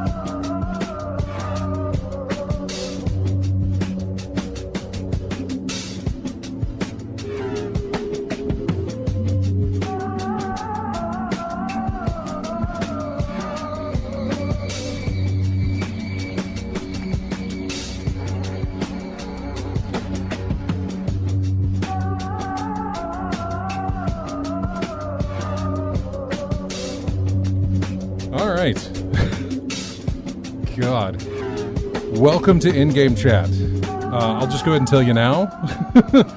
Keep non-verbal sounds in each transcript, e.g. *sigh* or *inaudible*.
All Welcome to in-game chat. Uh, I'll just go ahead and tell you now.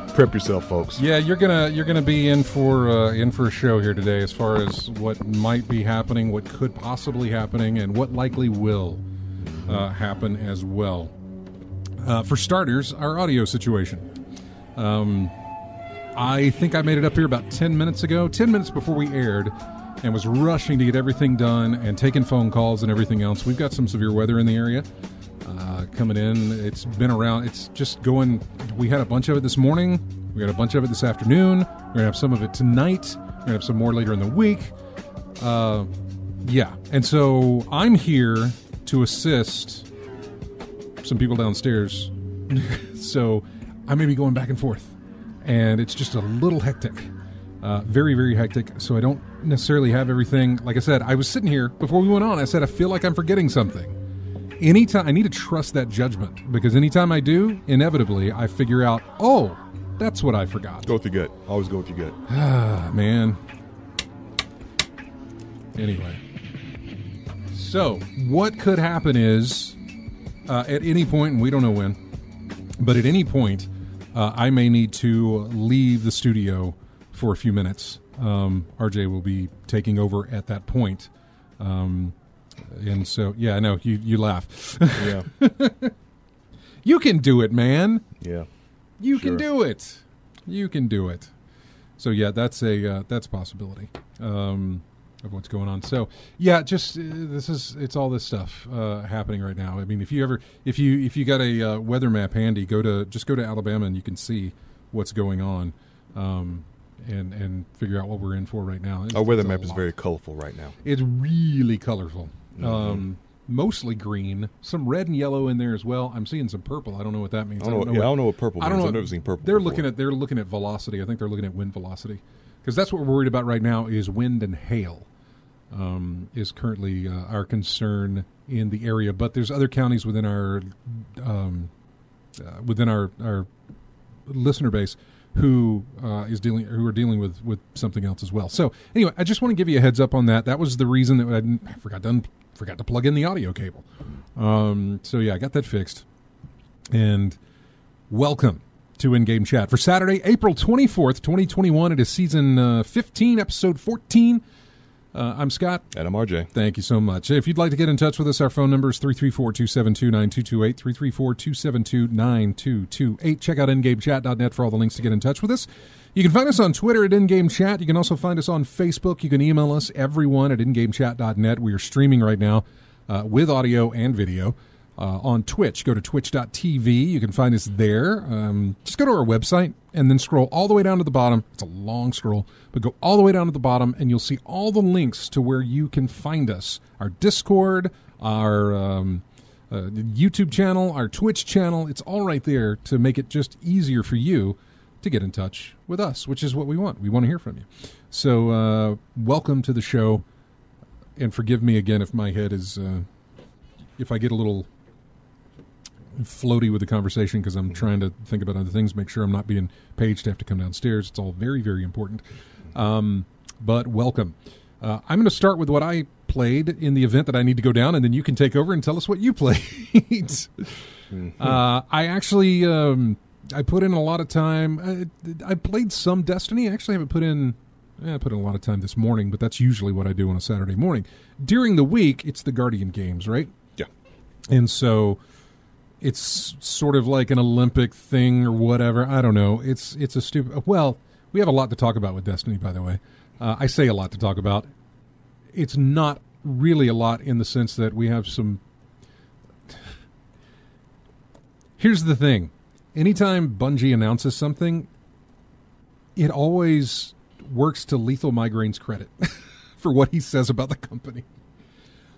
*laughs* Prep yourself, folks. Yeah, you're gonna you're gonna be in for uh, in for a show here today, as far as what might be happening, what could possibly happening, and what likely will uh, happen as well. Uh, for starters, our audio situation. Um, I think I made it up here about ten minutes ago, ten minutes before we aired, and was rushing to get everything done and taking phone calls and everything else. We've got some severe weather in the area uh, coming in. It's been around. It's just going. We had a bunch of it this morning. We got a bunch of it this afternoon. We're gonna have some of it tonight. We're gonna have some more later in the week. Uh, yeah, and so I'm here to assist some people downstairs. *laughs* so I may be going back and forth, and it's just a little hectic. Uh, very, very hectic. So I don't necessarily have everything. Like I said, I was sitting here before we went on. I said I feel like I'm forgetting something anytime I need to trust that judgment because anytime I do, inevitably I figure out, oh, that's what I forgot. Go with your gut. Always go with your gut. *sighs* Ah, man. Anyway, so what could happen is uh, at any point, and we don't know when, but at any point, uh, I may need to leave the studio for a few minutes. Um, RJ will be taking over at that point. Um, and so, yeah, I know you, you laugh. Yeah. *laughs* you can do it, man. yeah. You can do it. You can do it. So yeah, that's a uh, that's a possibility um, of what's going on. So yeah, just uh, this is it's all this stuff uh, happening right now. I mean, if you ever if you if you got a uh, weather map handy, go to just go to Alabama and you can see what's going on. Um, and and figure out what we're in for right now. It's- Our weather map is lot. very colorful right now. It's really colorful. Mm-hmm. Um, mostly green, some red and yellow in there as well. I'm seeing some purple. I don't know what that means. I don't know. yeah, I don't know what purple I don't means. know. I've never seen purple. They're before. looking at they're looking at velocity. I think they're looking at wind velocity because that's what we're worried about right now is wind and hail. Um, is currently uh, our concern in the area, but there's other counties within our um, uh, within our our listener base who uh, is dealing who are dealing with with something else as well. So anyway, I just want to give you a heads up on that. That was the reason that I, I forgot done forgot to plug in the audio cable. Um, so yeah, I got that fixed. And welcome to In Game Chat for Saturday, April twenty fourth, twenty twenty one. It is season uh, fifteen, episode fourteen. Uh, I'm Scott. And I'm RJ. Thank you so much. If you'd like to get in touch with us, our phone number is 334-272-9228, 334-272-9228. Check out ingamechat.net for all the links to get in touch with us. You can find us on Twitter at InGameChat. You can also find us on Facebook. You can email us, everyone, at ingamechat.net. We are streaming right now uh, with audio and video. Uh, on Twitch, go to twitch.tv. You can find us there. Um, just go to our website and then scroll all the way down to the bottom. It's a long scroll, but go all the way down to the bottom and you'll see all the links to where you can find us our Discord, our um, uh, YouTube channel, our Twitch channel. It's all right there to make it just easier for you to get in touch with us, which is what we want. We want to hear from you. So, uh, welcome to the show. And forgive me again if my head is, uh, if I get a little floaty with the conversation because I'm trying to think about other things, make sure I'm not being paged to have to come downstairs. It's all very, very important. Um, but welcome. Uh, I'm going to start with what I played in the event that I need to go down, and then you can take over and tell us what you *laughs* played. uh, I actually um, I put in a lot of time. I, I played some Destiny. I actually haven't put in. eh, I put in a lot of time this morning, but that's usually what I do on a Saturday morning. During the week, it's the Guardian games, right? Yeah. and so it's sort of like an Olympic thing or whatever. I don't know. It's it's a stupid. Well, we have a lot to talk about with Destiny, by the way. Uh, I say a lot to talk about. It's not really a lot in the sense that we have some. Here's the thing: anytime Bungie announces something, it always works to Lethal Migraine's credit *laughs* for what he says about the company.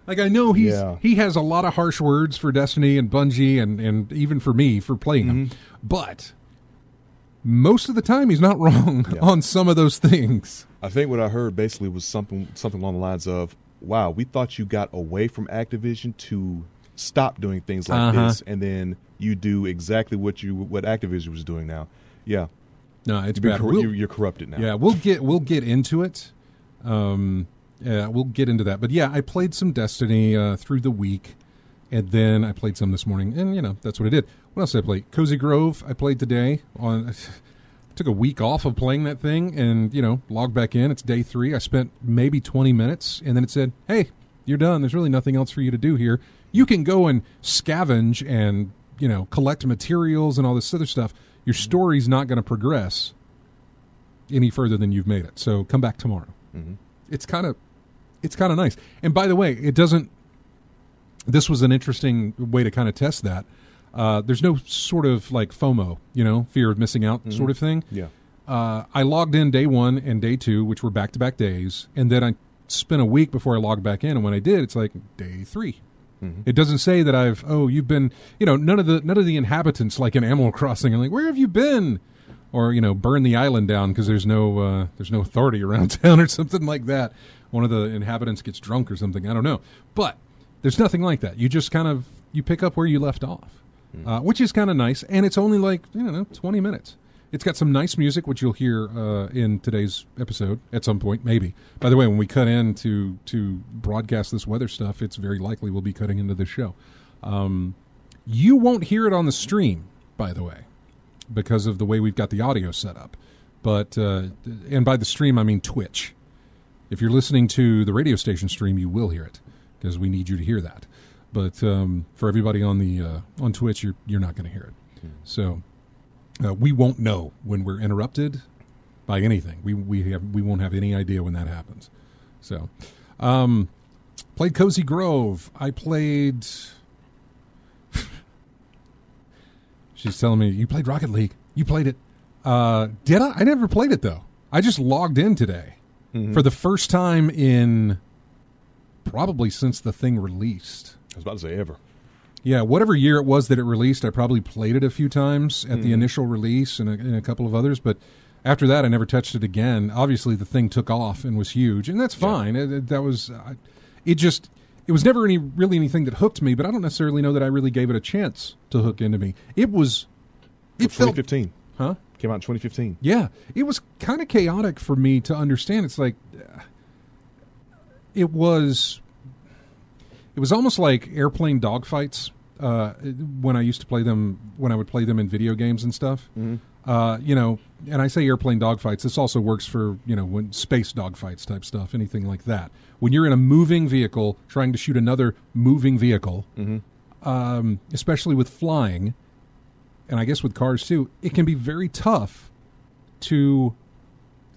Like I know he's Yeah. he has a lot of harsh words for Destiny and Bungie and and even for me for playing them, Mm-hmm. but most of the time he's not *laughs* wrong Yeah. on some of those things. I think what I heard basically was something something along the lines of, "Wow, we thought you got away from Activision to stop doing things like Uh-huh. this, and then you do exactly what you what Activision was doing now." Yeah, No, it's bad. cor- We'll- you're, you're corrupted now. Yeah, we'll get we'll get into it. Um, yeah, we'll get into that. But yeah, I played some Destiny uh, through the week, and then I played some this morning, and you know that's what I did. What else did I play? Cozy Grove. I played today. On *laughs* took a week off of playing that thing, and you know logged back in. It's day three. I spent maybe twenty minutes, and then it said, "Hey, you're done. There's really nothing else for you to do here. You can go and scavenge and you know collect materials and all this other stuff. Your story's not going to progress." any further than you've made it. So come back tomorrow. It's kind of it's kind of nice. And by the way, it doesn't. This was an interesting way to kind of test that. Uh, there's no sort of like FOMO, you know, fear of missing out sort of thing. yeah. Uh, I logged in day one and day two, which were back to back days, and then I spent a week before I logged back in. And when I did, it's like day 3 It doesn't say that I've oh you've been you know none of the none of the inhabitants like in Animal Crossing are like where have you been or you know burn the island down because there's no uh, there's no authority around *laughs* town or something like that. One of the inhabitants gets drunk or something. I don't know, but there's nothing like that. You just kind of you pick up where you left off, uh, which is kind of nice, and it's only like you know 20 minutes. It's got some nice music, which you'll hear uh, in today's episode at some point, maybe. By the way, when we cut in to to broadcast this weather stuff, it's very likely we'll be cutting into the show. Um, you won't hear it on the stream, by the way, because of the way we've got the audio set up. But uh, and by the stream, I mean Twitch. If you're listening to the radio station stream, you will hear it because we need you to hear that. But um, for everybody on the uh, on Twitch, you're you're not going to hear it. So uh, we won't know when we're interrupted by anything. We we have we won't have any idea when that happens. So, um, played Cozy Grove. I played. *laughs* She's telling me you played Rocket League. You played it. Uh, did I? I never played it though. I just logged in today Mm-hmm. for the first time in probably since the thing released. I was about to say ever. Yeah, whatever year it was that it released, I probably played it a few times at the mm-hmm. initial release and a, and a couple of others, but after that, I never touched it again. Obviously, the thing took off and was huge, and that's fine. It, it- that was, I it just, it was never any really anything that hooked me, but I don't necessarily know that I really gave it a chance to hook into me. It was, it felt, 2015 huh? Came out in 2015. Yeah, it was kind of chaotic for me to understand. It's like uh, it was it was almost like airplane dogfights uh, when I used to play them when I would play them in video games and stuff. Uh, you know, and I say airplane dogfights. This also works for you know when space dogfights type stuff, anything like that. When you're in a moving vehicle trying to shoot another moving vehicle, um, especially with flying, and I guess with cars too, it can be very tough to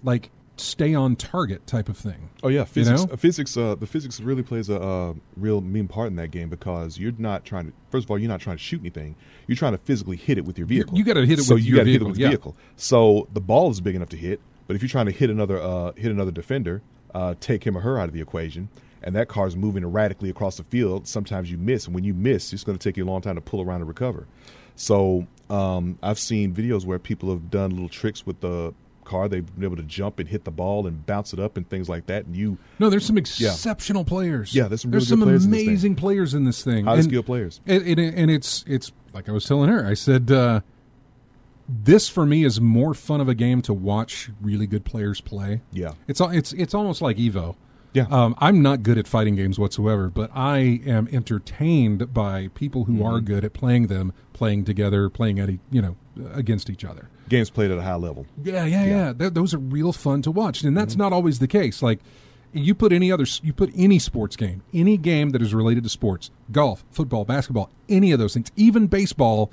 like stay on target type of thing. Oh yeah, physics. know? uh, physics. Uh, the physics really plays a uh, real mean part in that game because you're not trying to. First of all, you're not trying to shoot anything. You're trying to physically hit it with your vehicle. you gotta hit it so with you your gotta hit it vehicle, with yeah. vehicle. So the ball is big enough to hit, but if you're trying to hit another uh, hit another defender, uh, take him or her out of the equation, and that car's moving erratically across the field, sometimes you miss. And when you miss, it's going to take you a long time to pull around and recover. So um, I've seen videos where people have done little tricks with the car. They've been able to jump and hit the ball and bounce it up and things like that. And you No, there's some exceptional players. Yeah, there's some there's really some good players in this thing. amazing players in this thing. highly And- skilled players. And, and, and it's it's like I was telling her. I said uh, this for me is more fun of a game to watch really good players play. Yeah. It's it's it's almost like Evo. Yeah. Um, I'm not good at fighting games whatsoever, but I am entertained by people who Mm-hmm. are good at playing them, playing together, playing at e- you know against each other. Games played at a high level. Yeah, yeah, yeah. Th- those are real fun to watch, and Mm-hmm. that's not always the case. Like you put any other, you put any sports game, any game that is related to sports, golf, football, basketball, any of those things, even baseball,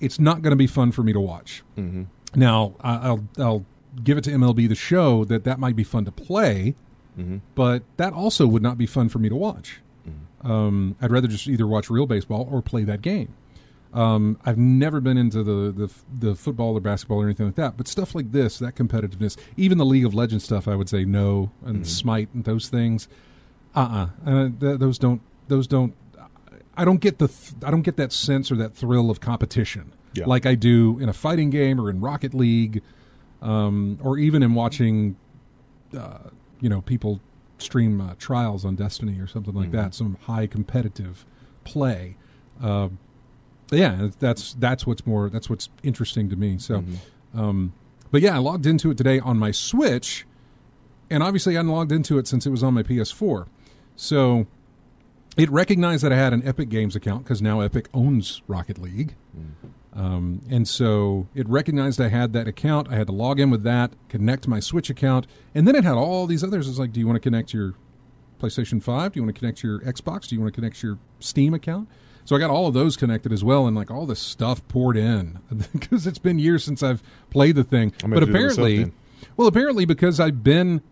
it's not going to be fun for me to watch. Mm-hmm. Now, I- I'll I'll give it to MLB the Show that that might be fun to play, but that also would not be fun for me to watch. Um, I'd rather just either watch real baseball or play that game. Um, I've never been into the, the the football or basketball or anything like that, but stuff like this, that competitiveness, even the League of Legends stuff, I would say no, and Smite and those things, uh-uh. uh, th- those don't those don't. I don't get the th- I don't get that sense or that thrill of competition Yeah. like I do in a fighting game or in Rocket League, um, or even in watching, uh, you know, people stream uh, trials on Destiny or something like that. Some high competitive play. Uh, yeah, that's that's what's more that's what's interesting to me. So, um, but yeah, I logged into it today on my Switch, and obviously I hadn't logged into it since it was on my PS4. So it recognized that I had an Epic Games account because now Epic owns Rocket League. Um, and so it recognized I had that account. I had to log in with that, connect my Switch account, and then it had all these others. It's like, do you want to connect your PlayStation 5? Do you want to connect your Xbox? Do you want to connect your Steam account? So I got all of those connected as well, and like all this stuff poured in *laughs* because it's been years since I've played the thing. But do it myself apparently, well, apparently because I've been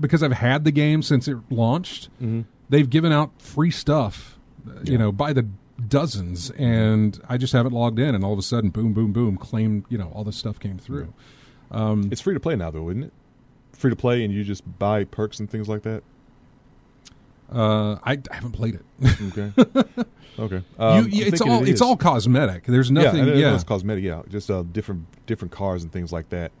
because I've had the game since it launched, Mm-hmm. they've given out free stuff, uh, you know, by the dozens, and I just haven't logged in, and all of a sudden, boom, boom, boom, claim, you know, all this stuff came through. Um, it's free to play now, though, isn't it? Free to play, and you just buy perks and things like that. Uh, I, I haven't played it. Okay. *laughs* okay. Um, you, it's all it it's all cosmetic. There's nothing. Yeah, Yeah, it's cosmetic. Yeah, just uh, different different cars and things like that.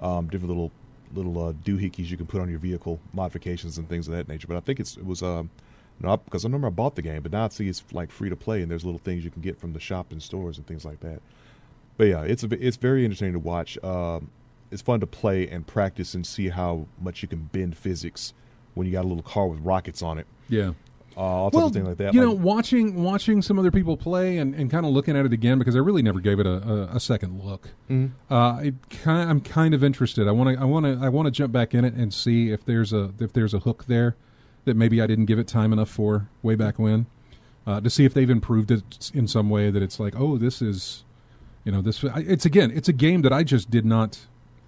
Um, different little little uh, doohickeys you can put on your vehicle, modifications and things of that nature. But I think it's it was um, no, because I remember I bought the game, but now I see it's like free to play, and there's little things you can get from the shop and stores and things like that. But yeah, it's a, it's very entertaining to watch. Um, it's fun to play and practice and see how much you can bend physics when you got a little car with rockets on it. yeah. Uh, all types Well, of things like that. you Like- know, watching watching some other people play and, and kind of looking at it again because I really never gave it a, a, a second look. Mhm. Uh, it kind I'm kind of interested. I want to I want to I want to jump back in it and see if there's a if there's a hook there that maybe I didn't give it time enough for way back when. Uh, to see if they've improved it in some way that it's like, oh, this is, you know, this. I- It's again, it's a game that I just did not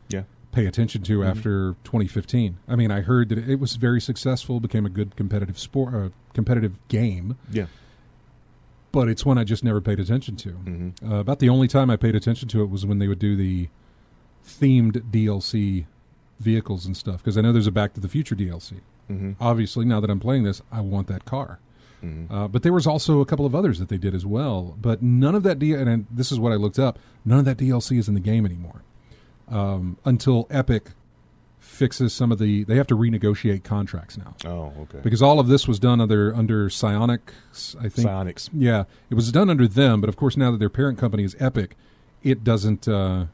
yeah. pay attention to after 2015. I mean, I heard that it was very successful, became a good competitive sport, uh, competitive game, Yeah. but it's one I just never paid attention to. hmm Uh, about the only time I paid attention to it was when they would do the themed DLC vehicles and stuff. Because I know there's a Back to the Future DLC. Hmm Obviously, now that I'm playing this, I want that car. hmm Uh, but there was also a couple of others that they did as well. But none of that D and this is what I looked up. None of that DLC is in the game anymore um, until Epic fixes some of the. They have to renegotiate contracts now Oh, okay. because all of this was done under under Psyonix. I think. Psyonix. Yeah, it was done under them, but of course now that their parent company is Epic, it doesn't. Uh,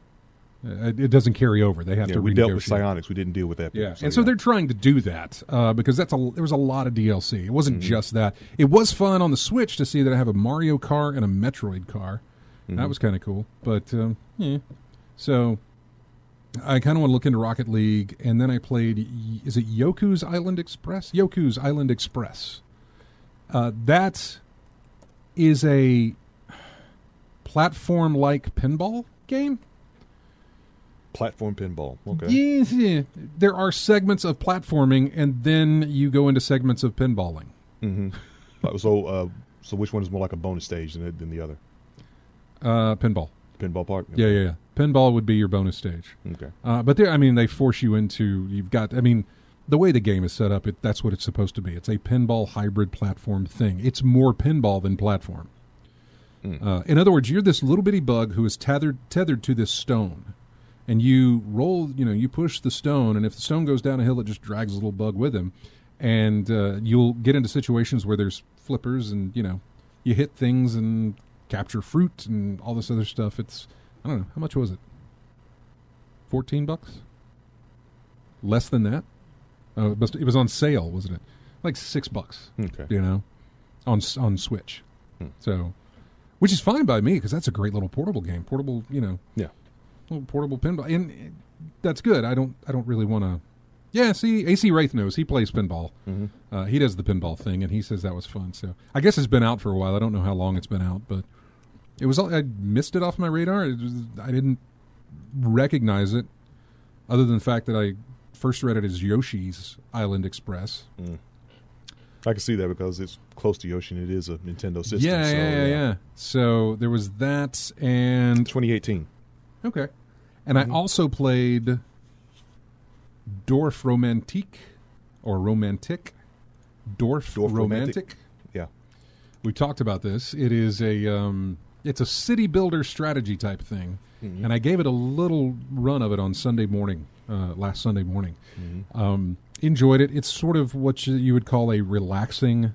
it it doesn't carry over. They have Yeah, to we dealt with Psyonix. We didn't deal with that. Yeah, and so they're trying to do that uh, because that's a there was a lot of DLC. It wasn't Mm-hmm. just that. It was fun on the Switch to see that I have a Mario car and a Metroid car. Mm-hmm. That was kind of cool. But um, yeah, so I kind of want to look into Rocket League, and then I played. Is it Yoku's Island Express? Yoku's Island Express. Uh, that is a platform-like pinball game. Platform pinball. Okay. Yeah. There are segments of platforming, and then you go into segments of pinballing. hmm So, uh, so which one is more like a bonus stage than, than the other? Uh, pinball. Pinball part. Yeah, yeah, yeah. Pinball would be your bonus stage. Okay. Uh, but there, I mean, they force you into. You've got. I mean, the way the game is set up, it, that's what it's supposed to be. It's a pinball hybrid platform thing. It's more pinball than platform. Mm. Uh, in other words, you're this little bitty bug who is tethered tethered to this stone, and you roll. You know, you push the stone, and if the stone goes down a hill, it just drags a little bug with him, and uh, you'll get into situations where there's flippers, and you know, you hit things and capture fruit and all this other stuff. It's I don't know how much was it. Fourteen bucks. Less than that. Oh, it, must, it was on sale, wasn't it? Like six bucks Okay. you know, on on Switch. Hmm. So, which is fine by me because that's a great little portable game. Portable, you know, Yeah. Little portable pinball, and that's good. I don't, I don't really want to. Yeah, see, AC Wraith knows he plays pinball. hmm Uh, he does the pinball thing, and he says that was fun. So, I guess it's been out for a while. I don't know how long it's been out, but it was. I missed it off my radar. It was, I didn't recognize it, other than the fact that I first read it as Yoshi's Island Express. Mm. I can see that because it's close to Yoshi and it is a Nintendo system. yeah, so, yeah, yeah, yeah. So there was that, and 2018. Okay, and I also played Dorfromantik or Romantic, Dorf, Dorf Romantic. Romantic? Yeah. We talked about this. It is a um, it's a city builder strategy type thing, Mm-hmm. and I gave it a little run of it on Sunday morning, uh, last Sunday morning. Mm-hmm. Um, enjoyed it. It's sort of what you, you would call a relaxing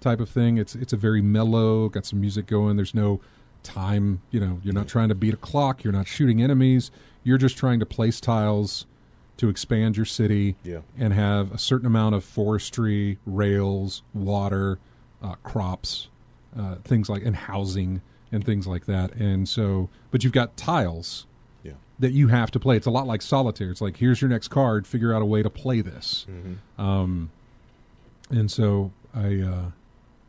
type of thing. It's it's a very mellow, got some music going. There's no time. You know, you're not trying to beat a clock. You're not shooting enemies. You're just trying to place tiles to expand your city Yeah. and have a certain amount of forestry, rails, water, uh, crops, uh, things like and housing and things like that. And so, but you've got tiles Yeah. that you have to play. It's a lot like solitaire. It's like here's your next card. Figure out a way to play this. Mm-hmm. Um, and so I. Uh,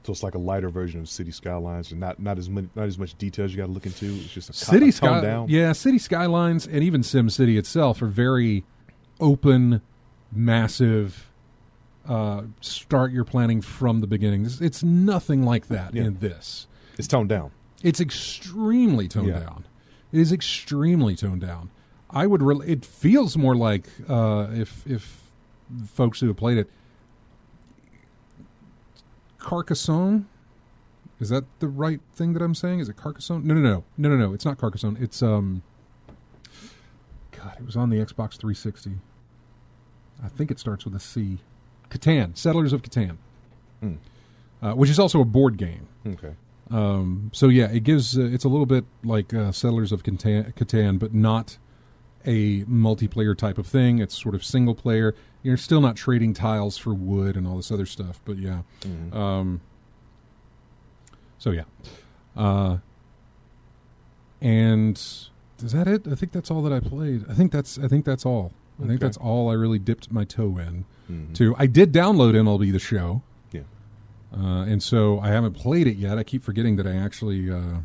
So it's like a lighter version of City Skylines, and not not as many, not as much details you got to look into. It's just a city a sky, down. yeah, city skylines and even Sim City itself are very open, massive. Uh, start your planning from the beginning. It's, it's nothing like that Yeah. in this. It's toned down. It's extremely toned Yeah. down. It is extremely toned down. I would. Re- it feels more like uh, if if folks who have played it, Carcassonne. Is that the right thing that I'm saying? Is it Carcassonne? No, no, no, no, no, no. It's not Carcassonne. It's um. God, it was on the Xbox 360. I think it starts with a C. Catan, Settlers of Catan, Hmm. uh, which is also a board game. Okay. Um, so yeah, it gives uh, it's a little bit like uh, Settlers of Catan, Catan, but not a multiplayer type of thing. It's sort of single player. You're still not trading tiles for wood and all this other stuff, but yeah. Mhm. Um, so yeah, uh, and is that it? I think that's all that I played. I think that's I think that's all. I think that's all I really dipped my toe in Mhm. to. I did download MLB the Show. Yeah. Uh, and so I haven't played it yet. I keep forgetting that I actually uh,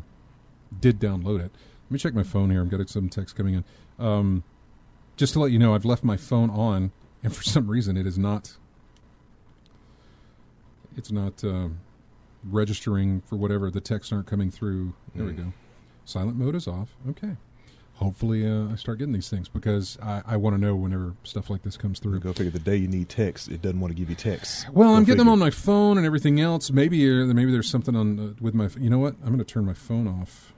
did download it. Let me check my phone here. I'm getting some text coming in. Um, just to let you know, I've left my phone on, and for some reason, it is not. It's not uh, registering for whatever. The texts aren't coming through. There we Mm. go. Silent mode is off. Okay. Hopefully, uh, I start getting these things because I, I want to know whenever stuff like this comes through. Go figure. The day you need text, it doesn't want to give you text. Well, Go I'm getting them on my phone and everything else. Maybe uh, maybe there's something on uh, with my. You know what? I'm going to turn my phone off.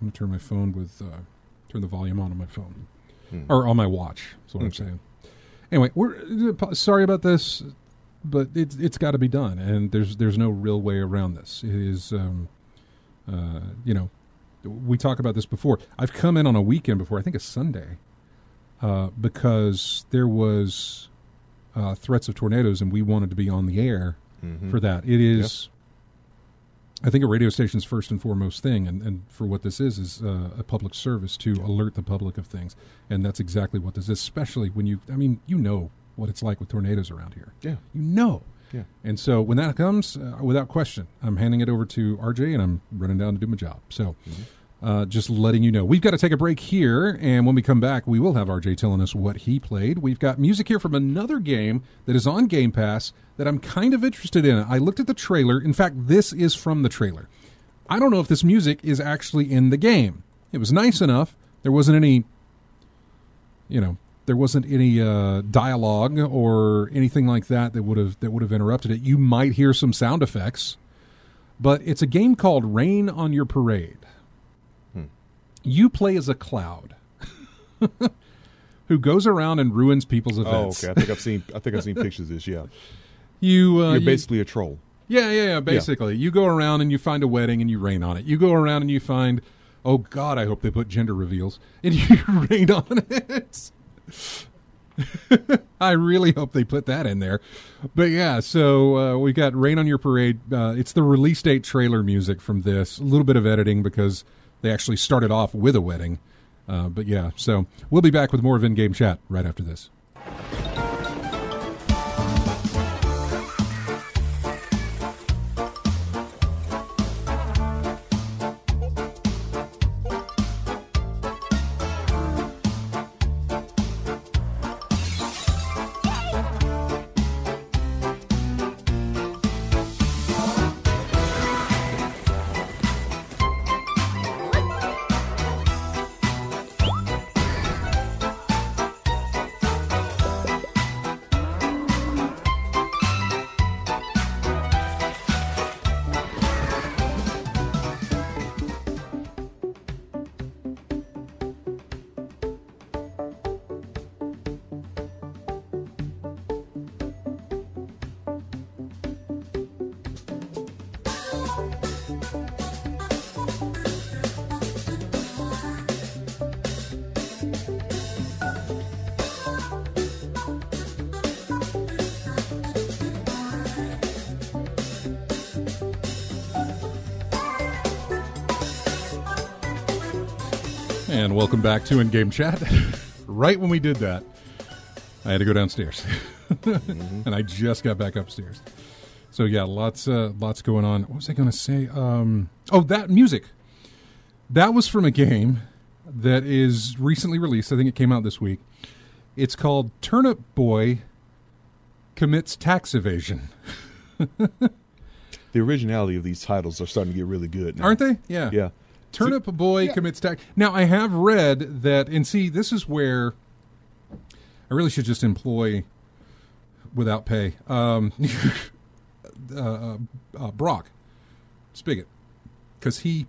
I'm going to turn my phone with uh, turn the volume on on my phone Hmm. or on my watch. That's what I'm saying. Anyway, we're uh, sorry about this, but it's it's got to be done, and there's there's no real way around this. It is, um, uh, you know, we talk about this before. I've come in on a weekend before. I think a Sunday, uh, because there was uh, threats of tornadoes, and we wanted to be on the air Mhm. for that. It is, I think, a radio station's first and foremost thing, and, and for what this is, is uh, a public service to alert the public of things, and that's exactly what this is. Especially when you, I mean, you know what it's like with tornadoes around here. Yeah. You know. Yeah. And so when that comes, uh, without question, I'm handing it over to RJ, and I'm running down to do my job. So. Uh, just letting you know. We've got to take a break here, and when we come back, we will have RJ telling us what he played. We've got music here from another game that is on Game Pass that I'm kind of interested in. I looked at the trailer. In fact, this is from the trailer. I don't know if this music is actually in the game. It was nice enough. There wasn't any, you know, there wasn't any uh, dialogue or anything like that that would have that would have interrupted it. You might hear some sound effects, but it's a game called Rain on Your Parade. You play as a cloud *laughs* who goes around and ruins people's events. Oh, okay. I think I've seen. I think I've seen pictures of this. Yeah. *laughs* You, uh, You're you- basically a troll. yeah, yeah, yeah. Basically, you go around and you find a wedding and you rain on it. You go around and you find, oh God, I hope they put gender reveals *laughs* and you rain on it. I really hope they put that in there. But yeah, so uh, we got Rain on Your Parade. Uh, it's the release date trailer music from this. A little bit of editing because they actually started off with a wedding. Uh, but yeah, so we'll be back with more of in game chat right after this. Back to In Game Chat. *laughs* right when we did that, I had to go downstairs, *laughs* mm-hmm. and I just got back upstairs. So yeah, lots uh, lots going on. What was I going to say? Um, oh, that music. That was from a game that is recently released. I think it came out this week. It's called Turnip Boy Commits Tax Evasion. *laughs* the originality of these titles are starting to get really good, now. aren't they? Yeah, yeah. Turnip Boy yeah. commits tax. Now, I have read that, and see, this is where I really should just employ without pay um, *laughs* uh, uh, uh, Brock Spigot because he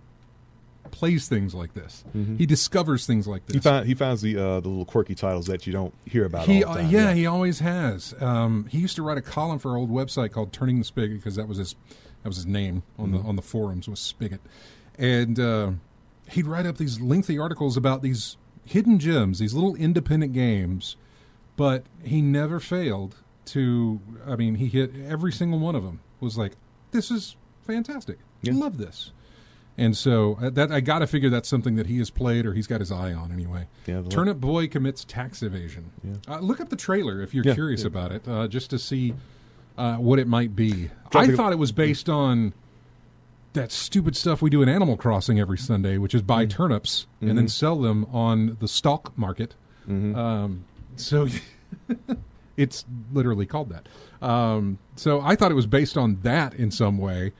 plays things like this. Mm-hmm. He discovers things like this. He, find, he finds the uh, the little quirky titles that you don't hear about. He, time, yeah, yeah, he always has. Um, he used to write a column for our old website called Turning the Spigot because that was his that was his name on mm-hmm. the on the forums was Spigot and uh, he'd write up these lengthy articles about these hidden gems, these little independent games. But he never failed to. I mean, he hit every single one of them. Was like, this is fantastic. Yeah. Love this. And so uh, that I got to figure that's something that he has played or he's got his eye on anyway. Yeah, Turnip Boy commits tax evasion. Yeah. Uh, look up the trailer if you're yeah, curious about it, uh, just to see uh, what it might be. I thought it was based on that stupid stuff we do in Animal Crossing every Sunday, which is buy mm-hmm. turnips mm-hmm. and then mm-hmm. sell them on the stock market. Mm-hmm. Um, so *laughs* it's literally called that. Um, so I thought it was based on that in some way.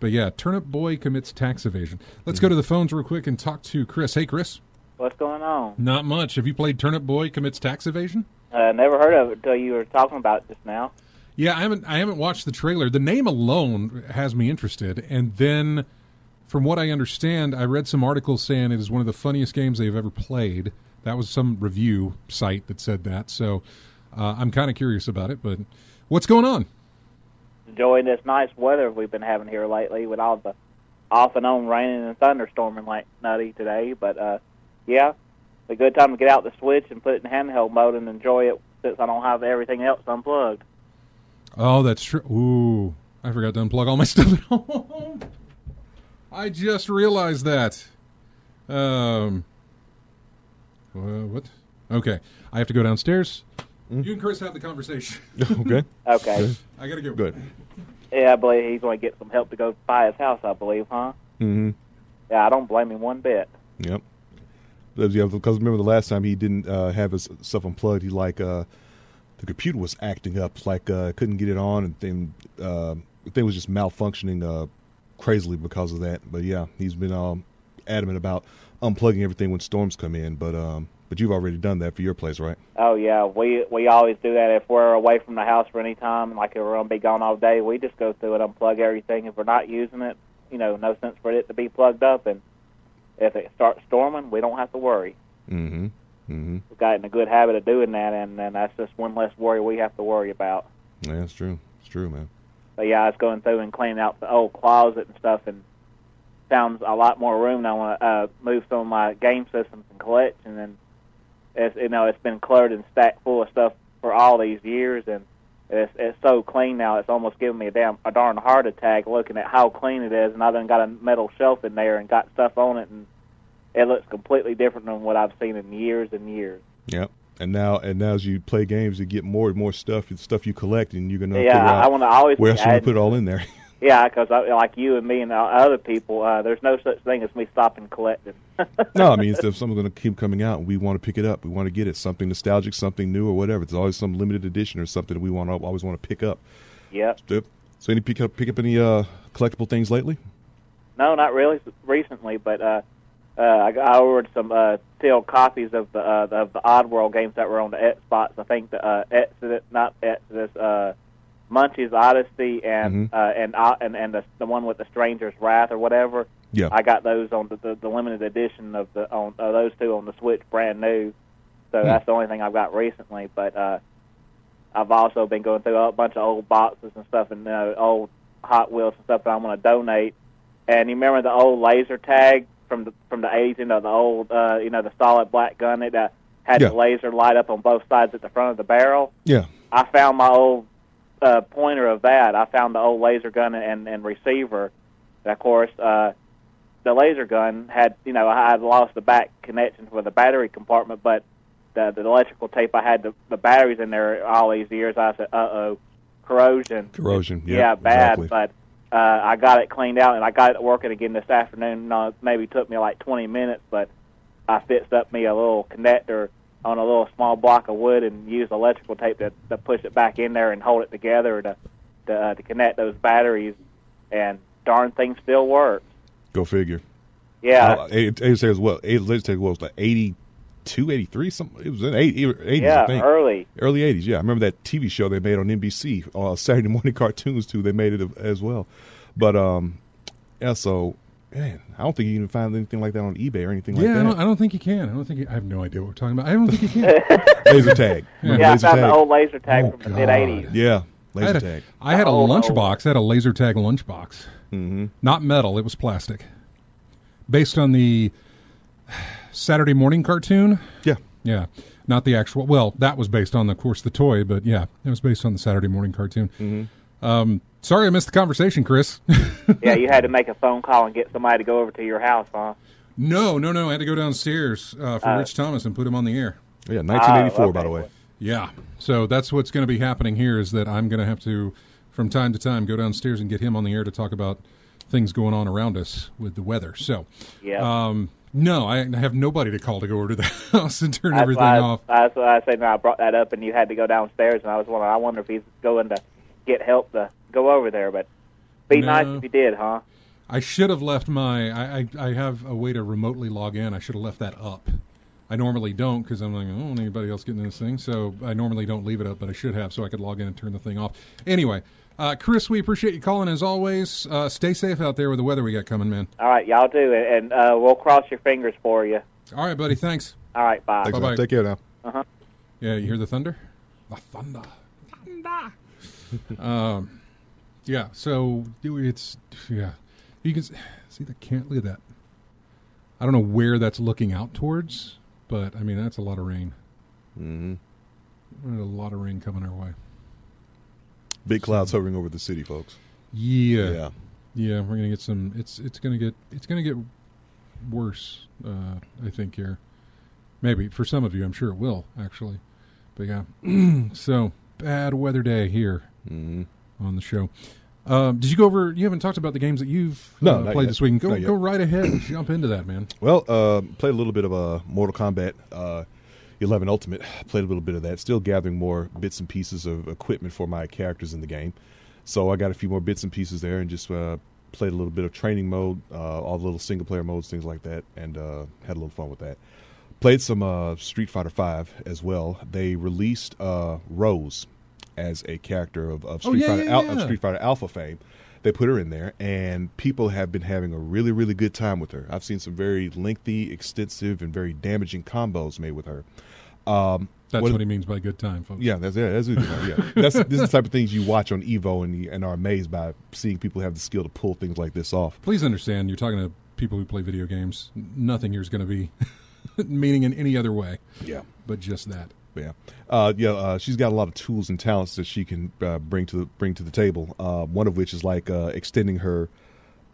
But yeah, Turnip Boy commits tax evasion. Let's go mm-hmm. to the phones real quick and talk to Chris. Hey, Chris. What's going on? Not much. Have you played Turnip Boy commits tax evasion? Uh, never heard of it until you were talking about it just now. Yeah, I haven't I haven't watched the trailer. The name alone has me interested, and then from what I understand, I read some articles saying it is one of the funniest games they've ever played. That was some review site that said that. So uh, I'm kind of curious about it. But what's going on? Enjoying this nice weather we've been having here lately with all the off and on raining and thunderstorming like nutty today. But uh, yeah, a good time to get out the Switch and put it in handheld mode and enjoy it since I don't have everything else unplugged. Oh, that's true. Ooh, I forgot to unplug all my *laughs* stuff at home. I just realized that. Um, uh, what? Okay, I have to go downstairs. Mm. You and Chris have the conversation. *laughs* okay. Okay. I gotta go. Good. Yeah, I believe he's going to get some help to go buy his house. I believe, huh? Mm-hmm. Yeah, I don't blame him one bit. Yep. Yeah, because remember the last time he didn't uh, have his stuff unplugged, he like uh, the computer was acting up, like uh, couldn't get it on, and then uh, the thing was just malfunctioning uh, crazily because of that. But yeah, he's been um, adamant about unplugging everything when storms come in. But um, but you've already done that for your place, right? Oh yeah, we we always do that if we're away from the house for any time, like if we're gonna be gone all day. We just go through and unplug everything. If we're not using it, you know, no sense for it to be plugged up. And if it starts storming, we don't have to worry. Mm-hmm. Mm-hmm. We've gotten a good habit of doing that, and, and that's just one less worry we have to worry about. Yeah, that's true. It's true, man. But yeah, I was going through and cleaning out the old closet and stuff, and found a lot more room. And I want to uh, move some of my game systems and collection, and it's you know it's been cluttered and stacked full of stuff for all these years, and it's it's so clean now. It's almost giving me a damn a darn heart attack looking at how clean it is. And I then got a metal shelf in there and got stuff on it, and it looks completely different than what I've seen in years and years. Yep. And now, and now, as you play games, you get more and more stuff, stuff you collect, and you're gonna yeah. I want to always where else you put it all in there. *laughs* yeah, because like you and me and other people, uh, there's no such thing as me stopping collecting. *laughs* no, I mean, if something's going to keep coming out, and we want to pick it up. We want to get it, something nostalgic, something new, or whatever. There's always some limited edition or something that we want to always want to pick up. Yep. So, any pick up pick up any uh, collectible things lately? No, not really recently, but uh, uh, I, I ordered some uh, sealed copies of the uh, of the Oddworld games that were on the Xbox. I think the uh, Exodus, not Exodus, uh, Munchie's Odyssey, and mm-hmm. uh, and uh, and and the, the one with the Stranger's Wrath or whatever. Yeah, I got those on the, the, the limited edition of the on uh, those two on the Switch, brand new. So mm. that's the only thing I've got recently. But uh, I've also been going through a bunch of old boxes and stuff and uh, old Hot Wheels and stuff that I'm going to donate. And you remember the old laser tag from the from the eighties, you know, the old uh, you know, the solid black gun that uh, had yeah. the laser light up on both sides at the front of the barrel. Yeah. I found my old uh, pointer of that. I found the old laser gun and, and receiver. And of course, uh, the laser gun had you know I had lost the back connection for the battery compartment, but the the electrical tape I had the, the batteries in there all these years. I said, uh oh, corrosion. Corrosion. Yeah, Yeah, bad. exactly. But uh, I got it cleaned out and I got it working again this afternoon. Uh, maybe took me like 20 minutes, but I fixed up me a little connector on a little small block of wood and used electrical tape to, to push it back in there and hold it together to to, uh, to connect those batteries. And darn thing still works. Go figure. Yeah. Uh, it, it says well, it let's take what was like 82, 83, something. It was in the 80s, yeah, I think. early. Early 80s, yeah. I remember that TV show they made on NBC, uh, Saturday *laughs* morning cartoons too. They made it as well. But um, yeah. So man, I don't think you can find anything like that on eBay or anything Yeah, I like don't, I that. don't think you can. I don't think you, I have no idea what we're talking about. I don't think you can. *laughs* laser tag. Remember Yeah, I laser found tag? the old laser tag Oh, from the mid 80s. yeah, I laser had a, tag. I had a oh. lunchbox. I had a laser tag lunchbox. Mm-hmm. Not metal. It was plastic. Based on the Saturday morning cartoon. Yeah. Yeah. Not the actual. Well, that was based on, of course, the toy, but yeah, it was based on the Saturday morning cartoon. Mm-hmm. Um, sorry I missed the conversation, Chris. *laughs* yeah, you had to make a phone call and get somebody to go over to your house, huh? no, no, no. I had to go downstairs uh, for Uh, Rich Thomas and put him on the air. Yeah, 1984, Ah, by the way. Yeah. So that's what's going to be happening here is that I'm going to have to, from time to time, go downstairs and get him on the air to talk about things going on around us with the weather. So, Yeah. um, no, I I have nobody to call to go over to the *laughs* house and turn That's everything I, off. That's why I said no, I brought that up, and you had to go downstairs, and I was wondering. I wonder if he's going to get help to go over there, but be No. nice if you did, huh? I should have left my. I, I, I have a way to remotely log in. I should have left that up. I normally don't because I'm like, I don't want anybody else getting this thing. So I normally don't leave it up, but I should have so I could log in and turn the thing off. Anyway, uh, Chris, we appreciate you calling as always. Uh, stay safe out there with the weather we got coming, man. All right, y'all do, and, and uh, we'll cross your fingers for you. All right, buddy. Thanks. All right, bye. Thanks, Bye-bye. Take care now. Uh-huh. Yeah, you hear the thunder? The thunder. Thunder. um, yeah. So it's yeah. You can see the can't look at that. I don't know where that's looking out towards, but I mean that's a lot of rain. Mm-hmm. A lot of rain coming our way. Big clouds hovering over the city, folks. Yeah. Yeah. Yeah, we're gonna get some. It's it's gonna get it's gonna get worse. Uh, I think here, maybe for some of you, I'm sure it will actually. But yeah, *clears throat* so bad weather day here Mm-hmm. on the show. Um, did you go over? You haven't talked about the games that you've No, uh, not played yet. this week. Go go right ahead and jump into that, man. Well, uh, played a little bit of uh, Mortal Kombat uh, 11 Ultimate. Played a little bit of that. Still gathering more bits and pieces of equipment for my characters in the game. So I got a few more bits and pieces there, and just uh, played a little bit of training mode, uh, all the little single player modes, things like that, and uh, had a little fun with that. Played some uh, Street Fighter Five as well. They released uh, Rose as a character of, of Oh, Street yeah, Fighter yeah, Al- of Street Fighter Alpha fame. They put her in there, and people have been having a really, really good time with her. I've seen some very lengthy, extensive, and very damaging combos made with her. Um, That's what- what, he means by good time, folks. yeah, that's yeah, that's one, yeah. *laughs* That's this is the type of things you watch on Evo and, and are amazed by seeing people have the skill to pull things like this off. Please understand, you're talking to people who play video games. Nothing here is going to be *laughs* meaning in any other way, Yeah, but just that. yeah, uh, yeah. Uh, she's got a lot of tools and talents that she can uh, bring to the, bring to the table. Uh, one of which is like uh, extending her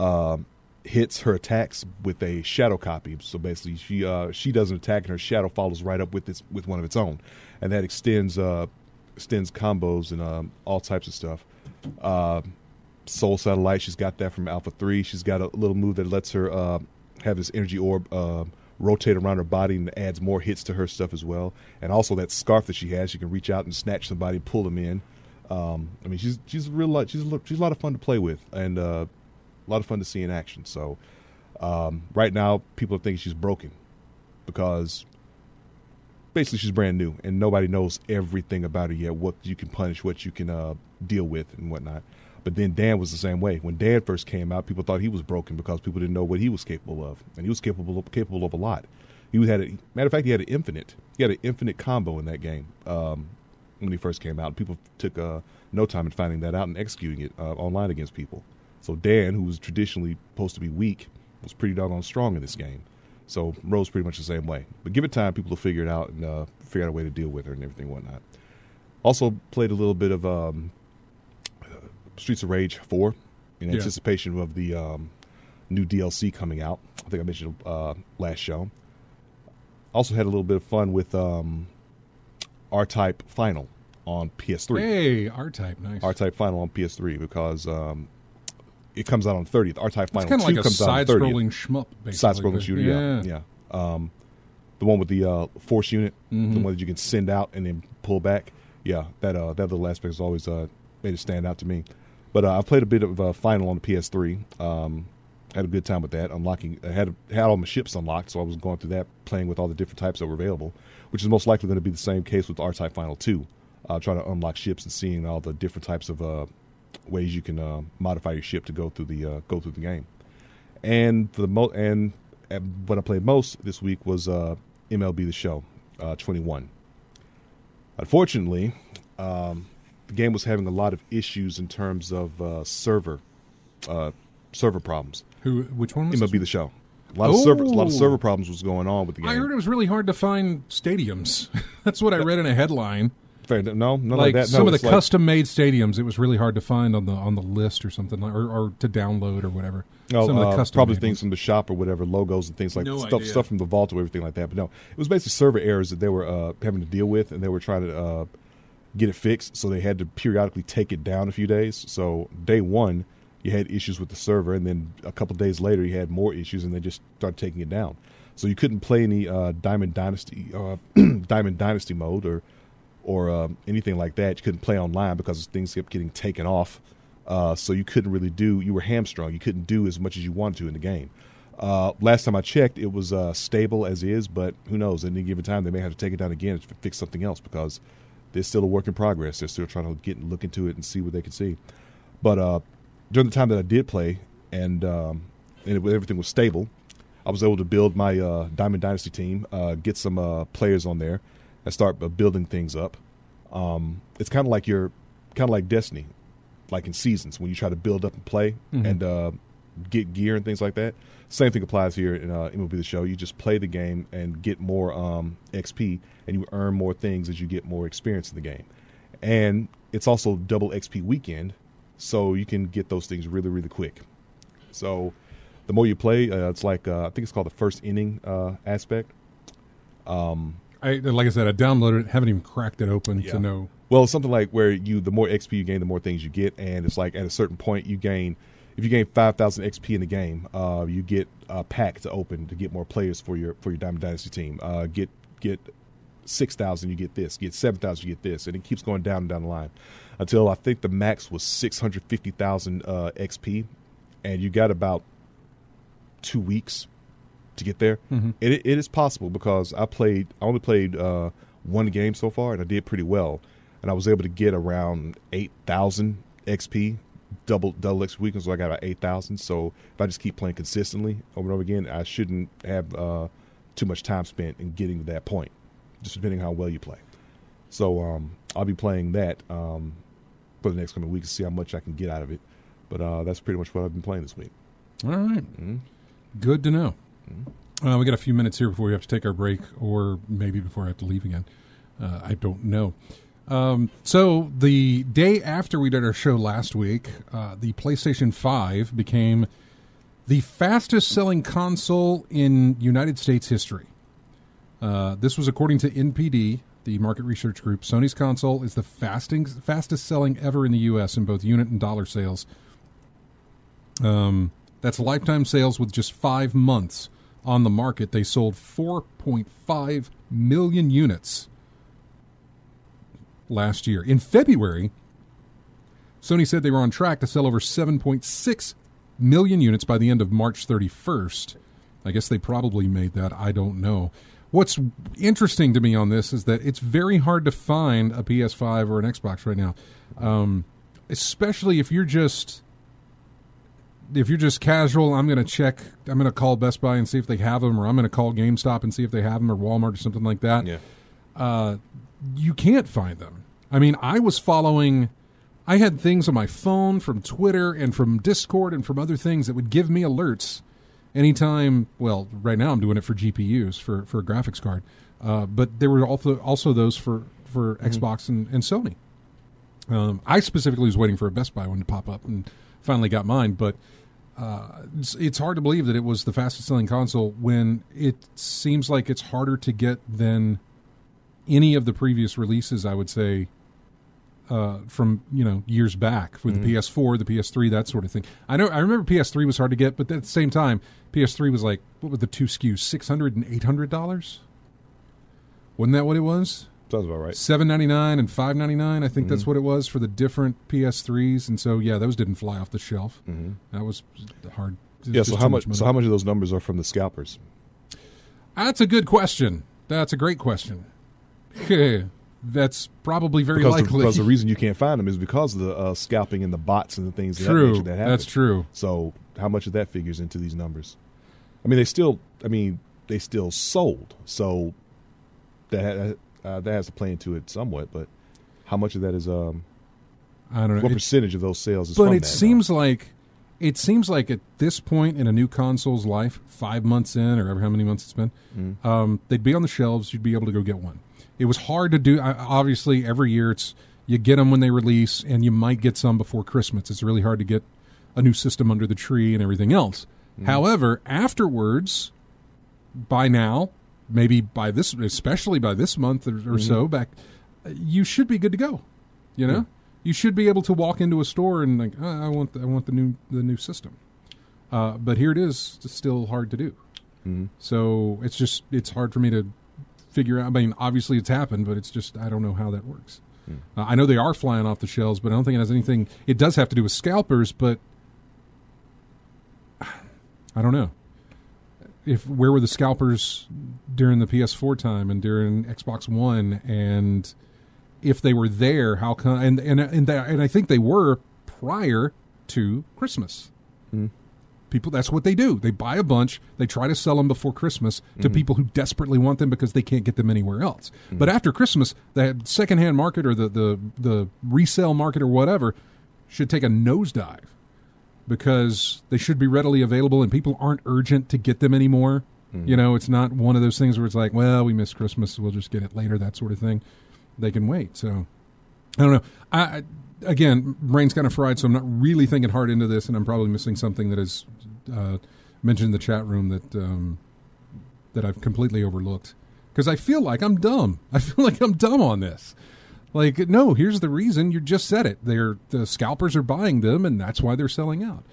um hits, her attacks with a shadow copy. So basically, she uh, she does an attack and her shadow follows right up with its with one of its own, and that extends uh, extends combos and um, all types of stuff. Uh, Soul Satellite. She's got that from Alpha Three. She's got a little move that lets her uh, have this energy orb uh, rotate around her body and adds more hits to her stuff as well. And also that scarf that she has, she can reach out and snatch somebody and pull them in. Um, I mean, she's she's a real lot. She's a, she's a lot of fun to play with and uh, a lot of fun to see in action. So um, right now, people are thinking she's broken because basically she's brand new and nobody knows everything about her yet. What you can punish, what you can uh, deal with, and whatnot. But then Dan was the same way. When Dan first came out, people thought he was broken because people didn't know what he was capable of, and he was capable of, capable of a lot. He had a matter of fact, he had an infinite. He had an infinite combo in that game um, when he first came out. People took uh, no time in finding that out and executing it uh, online against people. So Dan, who was traditionally supposed to be weak, was pretty doggone strong in this game. So Rose pretty much the same way. But give it time, people will figure it out and uh, figure out a way to deal with her and everything and whatnot. Also played a little bit of um, Streets of Rage 4 in Yeah. anticipation of the um, new DLC coming out. I think I mentioned uh, last show. Also had a little bit of fun with um, R-Type Final on PS3. Hey, R-Type, nice. R-Type Final on PS3 because um, it comes out on the 30th. R-Type Final it's 2 like a comes out on the 30th. side-scrolling shmup, basically. Side-scrolling shooter, yeah, yeah. Um, the one with the uh, force unit, Mm-hmm. the one that you can send out and then pull back. Yeah, that uh, that little aspect has always uh, made it stand out to me. But uh, I played a bit of uh, Final on the PS3. Um, had a good time with that. Unlocking, I had had all my ships unlocked, so I was going through that, playing with all the different types that were available, which is most likely going to be the same case with R-Type Final 2. Uh, trying to unlock ships and seeing all the different types of uh, ways you can uh, modify your ship to go through the uh, go through the game. And for the mo- and, and what I played most this week was uh, MLB The Show uh, 21. Unfortunately, um, the game was having a lot of issues in terms of uh, server uh, server problems. Who? Which one was MLB this? The Show. A lot of server, a lot of Oh. server problems was going on with the game. I heard it was really hard to find stadiums. *laughs* That's what I read in a headline. Fair, no, none like like that. No, some of the like- custom-made stadiums, it was really hard to find on the on the list or something, like, or, or to download or whatever. No, some of the uh, custom probably things ones. from the shop or whatever, logos and things like No stuff, idea. stuff from the vault or everything like that. But no, it was basically server errors that they were uh, having to deal with, and they were trying to uh, get it fixed. So they had to periodically take it down a few days. So day one, you had issues with the server, and then a couple days later, you had more issues, and they just started taking it down. So you couldn't play any uh, Diamond Dynasty, uh, *clears throat* Diamond Dynasty mode, or or um, anything like that. You couldn't play online because things kept getting taken off. Uh, so you couldn't really do. You were hamstrung. You couldn't do as much as you wanted to in the game. Uh, last time I checked, it was uh, stable as is, but who knows? At any given time, they may have to take it down again to fix something else because there's still a work in progress. They're still trying to get and look into it and see what they can see. But uh, during the time that I did play and um, and it, everything was stable, I was able to build my uh, Diamond Dynasty team, uh, get some players on there, and start uh, building things up. Um, it's kind of like your, kind of like Destiny, like in seasons when you try to build up and play and uh, get gear and things like that. Same thing applies here in uh, MLB The Show. You just play the game and get more um, XP, and you earn more things as you get more experience in the game. And it's also double XP weekend, so you can get those things really, really quick. So the more you play, uh, it's like uh, I think it's called the first inning uh, aspect. I, like I said, I downloaded it, haven't even cracked it open Yeah. to know. Well, something like where you the more XP you gain, the more things you get, and it's like at a certain point you gain. If you gain five thousand XP in the game, uh, you get a pack to open to get more players for your for your Diamond Dynasty team. Uh, get get six thousand, you get this. Get seven thousand, you get this, and it keeps going down and down the line until I think the max was six hundred fifty thousand uh, XP, and you got about two weeks to get there. It, it is possible because I played. I only played uh, one game so far, and I did pretty well. And I was able to get around eight thousand XP, double double XP weekend. So I got about eight thousand. So if I just keep playing consistently over and over again, I shouldn't have uh, too much time spent in getting to that point. Just depending how well you play. So um, I'll be playing that um, for the next coming weeks to see how much I can get out of it. But uh, that's pretty much what I've been playing this week. All right. Mm-hmm. good to know. Uh, we got a few minutes here before we have to take our break, or maybe before I have to leave again. Uh, I don't know. Um, so the day after we did our show last week, uh, the PlayStation Five became the fastest-selling console in United States history. Uh, this was according to NPD, the market research group. Sony's console is the fasting, fastest selling ever in the U.S. in both unit and dollar sales. Um, that's lifetime sales with just five months on the market. They sold 4.5 million units last year. In February, Sony said they were on track to sell over 7.6 million units by the end of March 31st. I guess they probably made that. I don't know. What's interesting to me on this is that it's very hard to find a PS5 or an Xbox right now, um, especially if you're just if you're just casual. I'm going to check. I'm going to call Best Buy and see if they have them, or I'm going to call GameStop and see if they have them, or Walmart or something like that Yeah. you can't find them. I mean, I was following. I had things on my phone from Twitter and from Discord and from other things that would give me alerts anytime. Well, right now I'm doing it for GPUs for for a graphics card, uh, but there were also also those for for Xbox and, and Sony. Um, I specifically was waiting for a Best Buy one to pop up and finally got mine, but uh, it's, it's hard to believe that it was the fastest selling console when it seems like it's harder to get than any of the previous releases. I would say uh, from you know years back with the PS4, the PS3, that sort of thing. I know I remember PS3 was hard to get, but at the same time, PS3 was like what were the two SKUs, six hundred and eight hundred dollars? Wasn't that what it was? Sounds about right. Seven ninety nine and five ninety nine. I think that's what it was for the different PS3s, and so yeah, those didn't fly off the shelf. Mm-hmm. That was hard. Was Yeah. So how much? money. So how much of those numbers are from the scalpers? That's a good question. That's a great question. *laughs* That's probably very Because the, likely. because the reason you can't find them is because of the uh, scalping and the bots and the things of that true. that happen. That's true. So how much of that figures into these numbers? I mean, they still. I mean, they still sold. So that uh, that has to play into it somewhat. But how much of that is um I don't know. what It- percentage of those sales is but it seems like it seems like at this point in a new console's life, five months in, or ever how many months it's been, Mm-hmm. um, they'd be on the shelves. You'd be able to go get one. It was hard to do. I- Obviously, every year it's you get them when they release, and you might get some before Christmas. It's really hard to get a new system under the tree and everything else. Mm-hmm. However, afterwards, by now, maybe by this, especially by this month or, or Mm-hmm. so back, you should be good to go. You know, you should be able to walk into a store and like, "Ah, I want, the, I want the new, the new system. Uh, but here it is, it's still hard to do. Mm-hmm. So it's just, it's hard for me to figure out. I mean, obviously it's happened, but it's just, I don't know how that works. Uh, I know they are flying off the shelves, but I don't think it has anything. It does have to do with scalpers, but *sighs* I don't know. If where were the scalpers during the PS4 time and during Xbox One, and if they were there, how come? And and and, that, and I think they were prior to Christmas. Hmm. People, that's what they do. They buy a bunch. They try to sell them before Christmas to hmm. people who desperately want them because they can't get them anywhere else. Hmm. But after Christmas, the secondhand market or the, the the resale market or whatever should take a nosedive because they should be readily available and people aren't urgent to get them anymore. You know, it's not one of those things where it's like, well, we missed Christmas, we'll just get it later, that sort of thing. They can wait. So I don't know. I, again, brain's kind of fried, so I'm not really thinking hard into this, and I'm probably missing something that is uh, mentioned in the chat room that um, that I've completely overlooked because I feel like I'm dumb. *laughs* I feel like I'm dumb on this. Like, no, here's the reason. You just said it. They're the scalpers are buying them, and that's why they're selling out.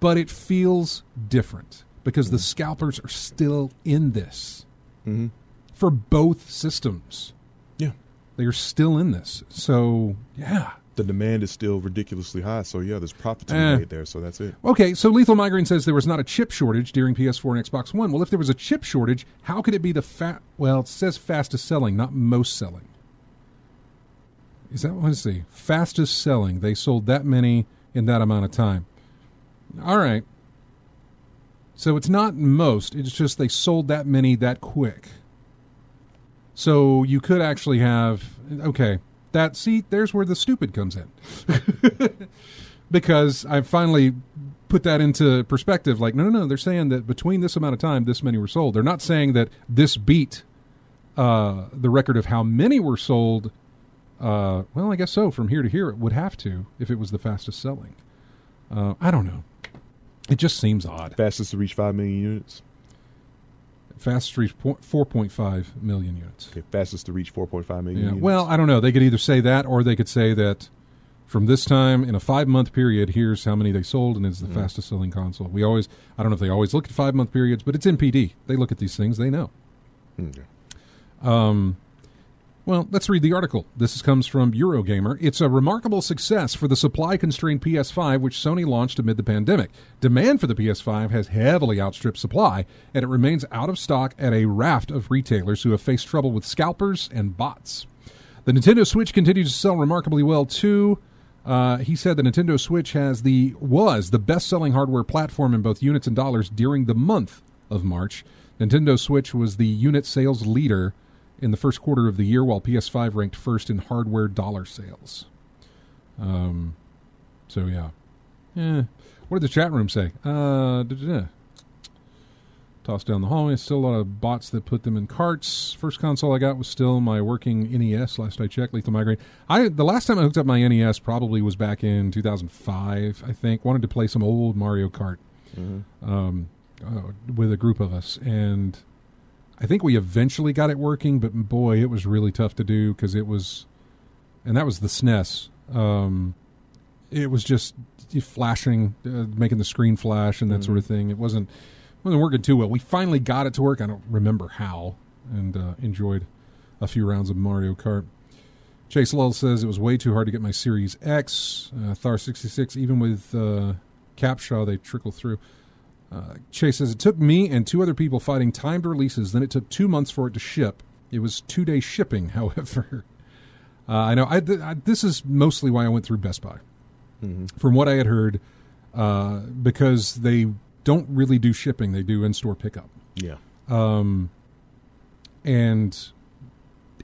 But it feels different because the scalpers are still in this for both systems. Yeah. They are still in this. So, yeah. The demand is still ridiculously high. So yeah, there's profit to be Eh. made there. So that's it. Okay, so Lethal Migraine says there was not a chip shortage during PS4 and Xbox One. Well, if there was a chip shortage, how could it be the fat? Well, it says fastest selling, not most selling. Is that let's see, fastest selling? They sold that many in that amount of time. All right. So it's not most. It's just they sold that many that quick. So you could actually have okay. That see, there's where the stupid comes in. *laughs* because I finally put that into perspective. Like, no, no, no. They're saying that between this amount of time, this many were sold. They're not saying that this beat uh, the record of how many were sold. Uh, well, I guess so. From here to here, it would have to if it was the fastest selling. Uh, I don't know. It just seems odd. Fastest to reach five million units. Fastest to reach four point five million units. Okay, fastest to reach 4.5 million. Yeah. units. Well, I don't know. They could either say that or they could say that from this time in a five month period, here's how many they sold, and it's the fastest selling console. We always, I don't know if they always look at five month periods, but it's NPD. They look at these things, they know. Okay. Um, well, let's read the article. This comes from Eurogamer. It's a remarkable success for the supply constrained PS5, which Sony launched amid the pandemic. Demand for the PS5 has heavily outstripped supply, and it remains out of stock at a raft of retailers who have faced trouble with scalpers and bots. The Nintendo Switch continues to sell remarkably well too. Uh, he said the Nintendo Switch has the was the best-selling hardware platform in both units and dollars during the month of March. Nintendo Switch was the unit sales leader in the first quarter of the year, while PS5 ranked first in hardware dollar sales. Um, so yeah, yeah. What did the chat room say? Uh. Tossed down the hallway. Still a lot of bots that put them in carts. First console I got was still my working NES. Last I checked, Lethal Migraine. I the last time I hooked up my NES probably was back in 2005. I think wanted to play some old Mario Kart. um, uh, with a group of us, and I think we eventually got it working. But boy, it was really tough to do because it was, and that was the SNES. Um, it was just flashing, uh, making the screen flash and that sort of thing. It wasn't wasn't working too well. We finally got it to work. I don't remember how, and uh, enjoyed a few rounds of Mario Kart. Chase Lull says it was way too hard to get my Series X. Uh, Thar 66, even with uh, Captcha, they trickle through. Uh, Chase says it took me and two other people fighting timed releases. Then it took two months for it to ship. It was two day shipping, *laughs* however. Uh, I know I, th- I, this is mostly why I went through Best Buy. From what I had heard, uh, because they don't really do shipping, they do in store pickup. Yeah. And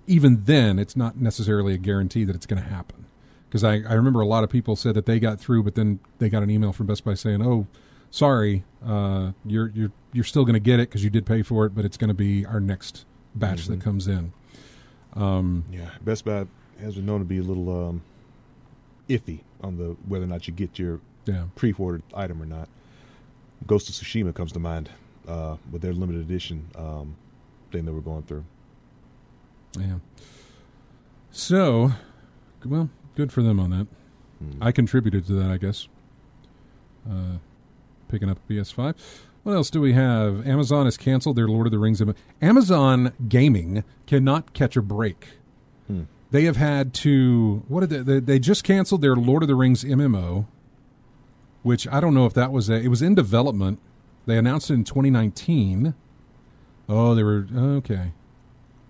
even then, it's not necessarily a guarantee that it's going to happen. Because I, I remember a lot of people said that they got through, but then they got an email from Best Buy saying, "Oh, sorry, uh, you're you're you're still going to get it because you did pay for it, but it's going to be our next batch that comes in." Yeah. Best Buy has been known to be a little um, iffy on the whether or not you get your Yeah, pre-ordered item or not. Ghost of Tsushima comes to mind uh, with their limited edition um, thing that we're going through. yeah. So, well, good for them on that. I contributed to that, I guess. Uh, picking up a PS5. What else do we have? Amazon has canceled their Lord of the Rings. Amazon Gaming cannot catch a break. Hmm. They have had to. What did they, they? They just canceled their Lord of the Rings MMO, which I don't know if that was a. It was in development. They announced it in 2019. Oh, they were okay.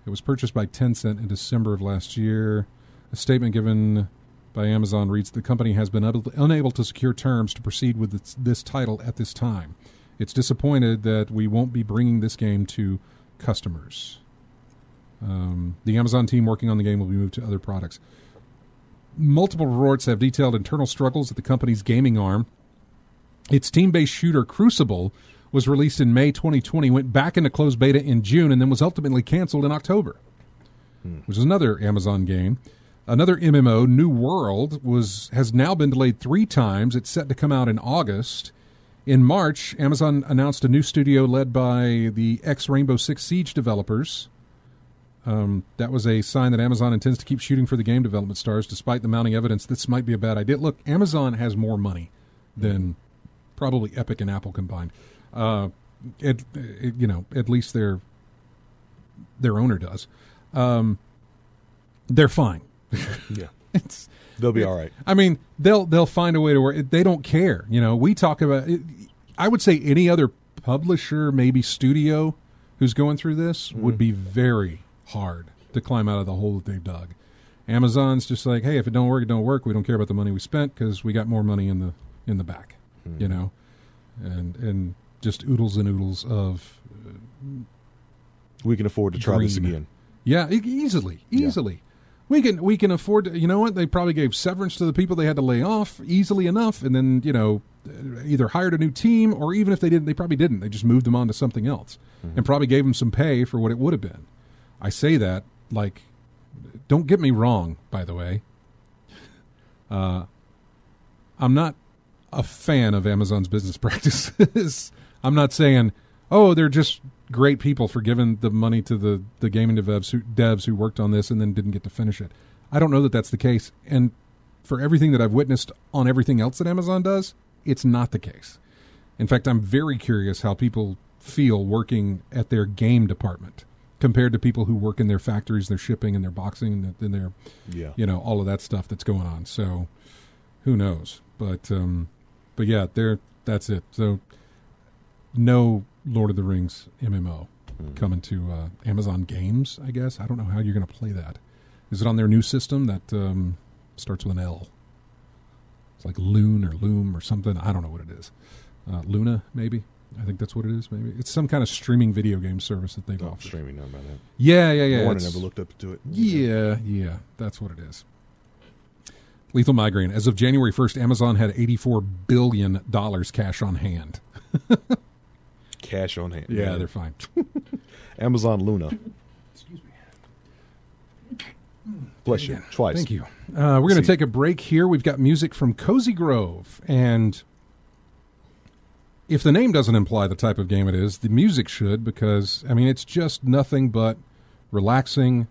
It was purchased by Tencent in December of last year. A statement given by Amazon reads The company has been able unable to secure terms to proceed with this, this title at this time. It's disappointed that we won't be bringing this game to customers. Um, the Amazon team working on the game will be moved to other products. Multiple reports have detailed internal struggles at the company's gaming arm. Its team based shooter Crucible was released in May 2020, went back into closed beta in June, and then was ultimately canceled in October, which is another Amazon game. Another MMO, New World, was has now been delayed three times. It's set to come out in August. In March, Amazon announced a new studio led by the ex Rainbow Six Siege developers. Um, that was a sign that Amazon intends to keep shooting for the game development stars, despite the mounting evidence this might be a bad idea. Look, Amazon has more money than probably Epic and Apple combined. Uh, it, it, you know, at least their their owner does. Um, they're fine. Yeah. *laughs* It's They'll be all right. I mean, they'll they'll find a way to work. They don't care. You know, we talk about. I would say any other publisher, maybe studio, who's going through this mm-hmm. would be very hard to climb out of the hole that they've dug. Amazon's just like, hey, if it don't work, it don't work. We don't care about the money we spent because we got more money in the in the back. Mm-hmm. You know, and and just oodles and oodles of uh, We can afford to try this again. Yeah, easily, easily. We can we can afford. To, you know what? They probably gave severance to the people they had to lay off easily enough, and then you know either hired a new team or even if they didn't, they probably didn't. They just moved them on to something else and probably gave them some pay for what it would have been. I say that like, don't get me wrong. By the way, uh, I'm not a fan of Amazon's business *laughs* practices. I'm not saying, oh, they're just great people for giving the money to the, the gaming devs who, devs who worked on this and then didn't get to finish it. I don't know that that's the case. And for everything that I've witnessed on everything else that Amazon does, it's not the case. In fact, I'm very curious how people feel working at their game department compared to people who work in their factories, their shipping, and their boxing, and their- Yeah. you know all of that stuff that's going on. So who knows? But um, but yeah, there that's it. So no Lord of the Rings MMO coming to uh, Amazon Games. I guess I don't know how you're going to play that. Is it on their new system that um, starts with an L? It's like Loon or Loom or something. I don't know what it is. Uh, Luna, maybe. I think that's what it is. Maybe it's some kind of streaming video game service that they've Oh, offered. streaming, know about that. Yeah, yeah, yeah. It's- never looked up to it. yeah, yeah, that's what it is. Lethal migraine. As of January 1st, Amazon had $84 billion cash on hand. *laughs* Cash on hand. Yeah, they're fine. *laughs* *laughs* Amazon Luna. Excuse me. Bless you. Twice. Thank you. Uh, we're going to take a break here. We've got music from Cozy Grove. And if the name doesn't imply the type of game it is, the music should because I mean it's just nothing but relaxing.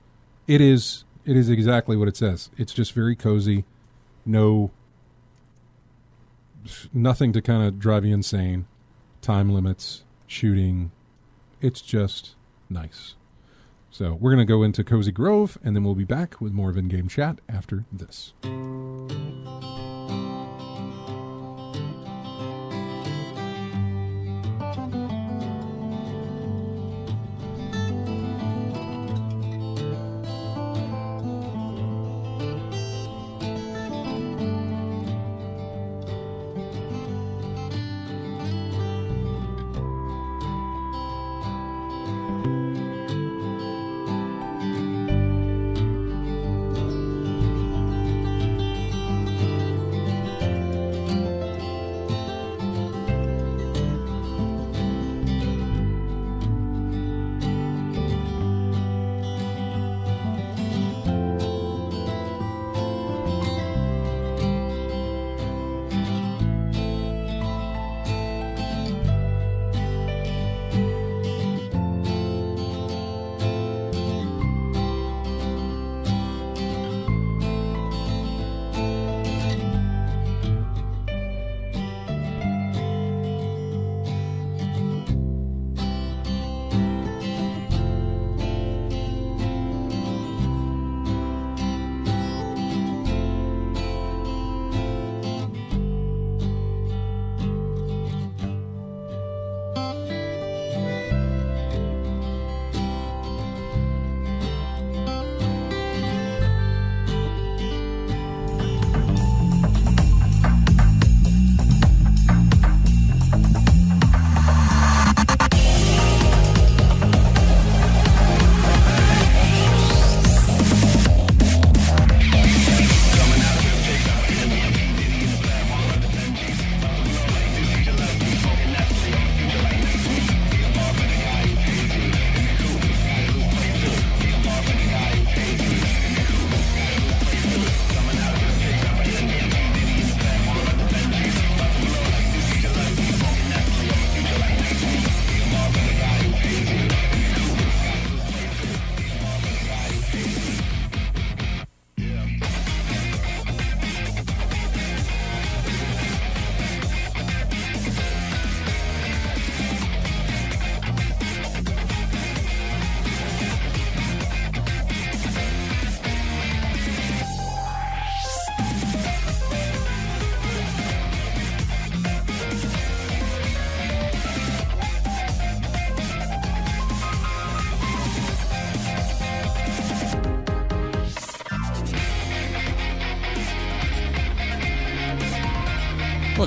It is it is exactly what it says. It's just very cozy. No nothing to kind of drive you insane. Time limits, shooting. It's just nice. So we're going to go into Cozy Grove, and then we'll be back with more of in-game chat after this.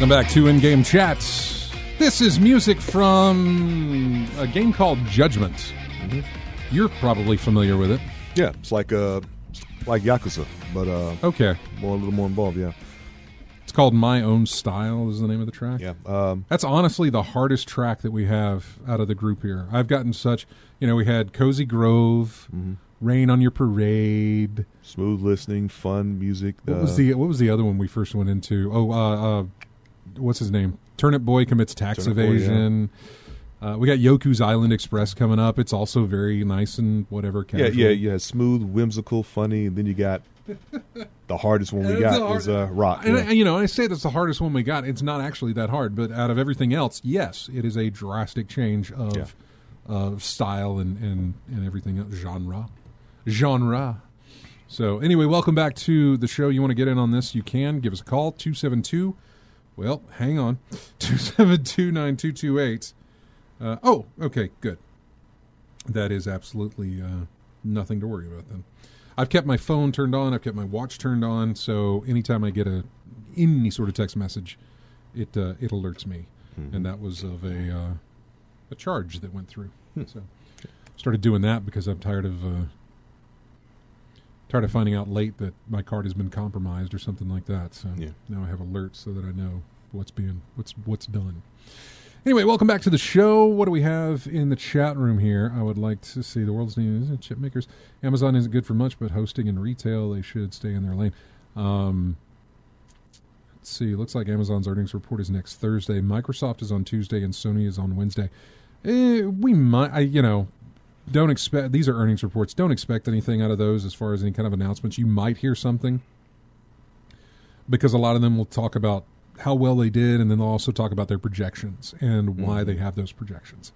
Welcome back to In Game Chats. This is music from a game called Judgment. Mm-hmm. You're probably familiar with it. Yeah, it's like uh, like Yakuza, but uh, Okay. more a little more involved. Yeah, It's called My Own Style, is the name of the track. yeah. Um, That's honestly the hardest track that we have out of the group here. I've gotten such, you know, we had Cozy Grove, Mm-hmm. Rain on Your Parade. smooth listening, fun music. What uh, was the what was the other one we first went into? Oh, uh, uh, what's his name? Turnip Boy commits tax Turnip Boy, yeah. evasion. uh, we got Yoku's Island Express coming up. It's also very nice and whatever. Yeah, Casual. yeah, yeah. Smooth, whimsical, funny, and then you got the hardest one we got hard- is uh, rock. And yeah. I- you know, I say that's the hardest one we got. It's not actually that hard, but out of everything else, yes, it is a drastic change of Yeah. of style and, and and everything else, genre, genre. So anyway, welcome back to the show. You want to get in on this? You can give us a call two seven two. Well, hang on, *laughs* two seven two nine two two eight. Uh, oh, okay, good. That is absolutely uh, nothing to worry about then. I've kept my phone turned on. I've kept my watch turned on. So anytime I get a any sort of text message, it uh, it alerts me, and that was of a uh, a charge that went through. So started doing that because I'm tired of uh, tired of finding out late that my card has been compromised or something like that. So Yeah. now I have alerts so that I know what's being what's what's done. Anyway, welcome back to the show. What do we have in the chat room here? I would like to see the world's news chip makers. Amazon isn't good for much, but hosting and retail they should stay in their lane. Um, let's let's see. Looks like Amazon's earnings report is next Thursday. Microsoft is on Tuesday, and Sony is on Wednesday. Eh, we might, I, you know, don't expect. These are earnings reports. Don't expect anything out of those as far as any kind of announcements. You might hear something because a lot of them will talk about how well they did, and then they'll also talk about their projections and why they have those projections.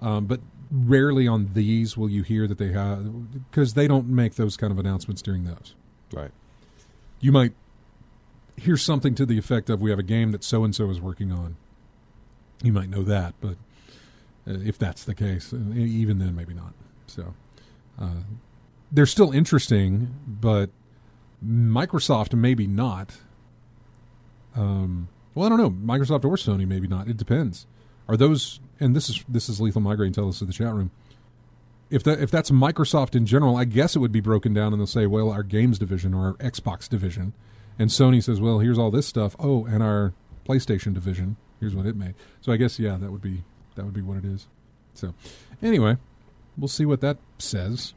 Um, but rarely on these will you hear that they have because they don't make those kind of announcements during those. Right. You might hear something to the effect of we have a game that so and so is working on. You might know that, but if that's the case, uh, even then maybe not. So uh, they're still interesting, but Microsoft maybe not. Um, well, I don't know. Microsoft or Sony maybe not. It depends. Are those and this is this is lethal migraine? Tell us in the chat room. If that if that's Microsoft in general, I guess it would be broken down and they'll say, well, our games division or our Xbox division, and Sony says, well, here's all this stuff. Oh, and our PlayStation division, here's what it made. So I guess yeah, that would be that would be what it is. So anyway, we'll see what that says.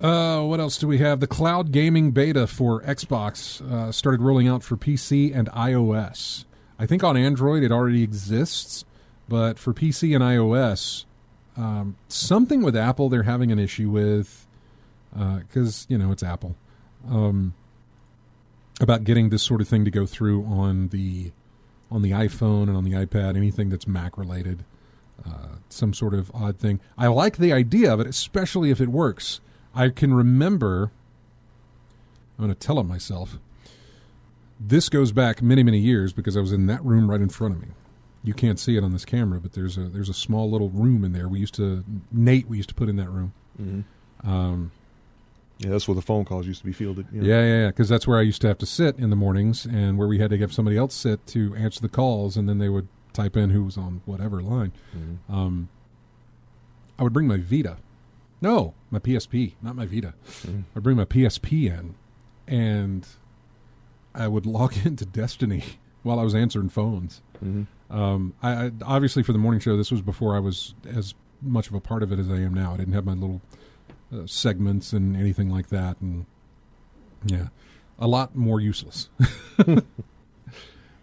Uh, what else do we have? The cloud gaming beta for Xbox uh, started rolling out for PC and iOS. I think on Android it already exists, but for PC and iOS, um, something with Apple they're having an issue with because uh, you know it's Apple um, about getting this sort of thing to go through on the on the iPhone and on the iPad, anything that's Mac related. Uh, some sort of odd thing. I like the idea of it, especially if it works. I can remember. I'm going to tell it myself. This goes back many, many years because I was in that room right in front of me. You can't see it on this camera, but there's a there's a small little room in there. We used to Nate. We used to put in that room. Mm-hmm. Um, Yeah, that's where the phone calls used to be fielded. you know. yeah, yeah, yeah. Because that's where I used to have to sit in the mornings, and where we had to have somebody else sit to answer the calls, and then they would type in who was on whatever line. Mhm. Um, I would bring my Vita. No, my PSP, not my Vita. Mhm. I'd bring my PSP in, and I would *laughs* log into Destiny while I was answering phones. Mhm. Um, I, I obviously for the morning show, this was before I was as much of a part of it as I am now. I didn't have my little uh, segments and anything like that, and yeah, a lot more useless. *laughs*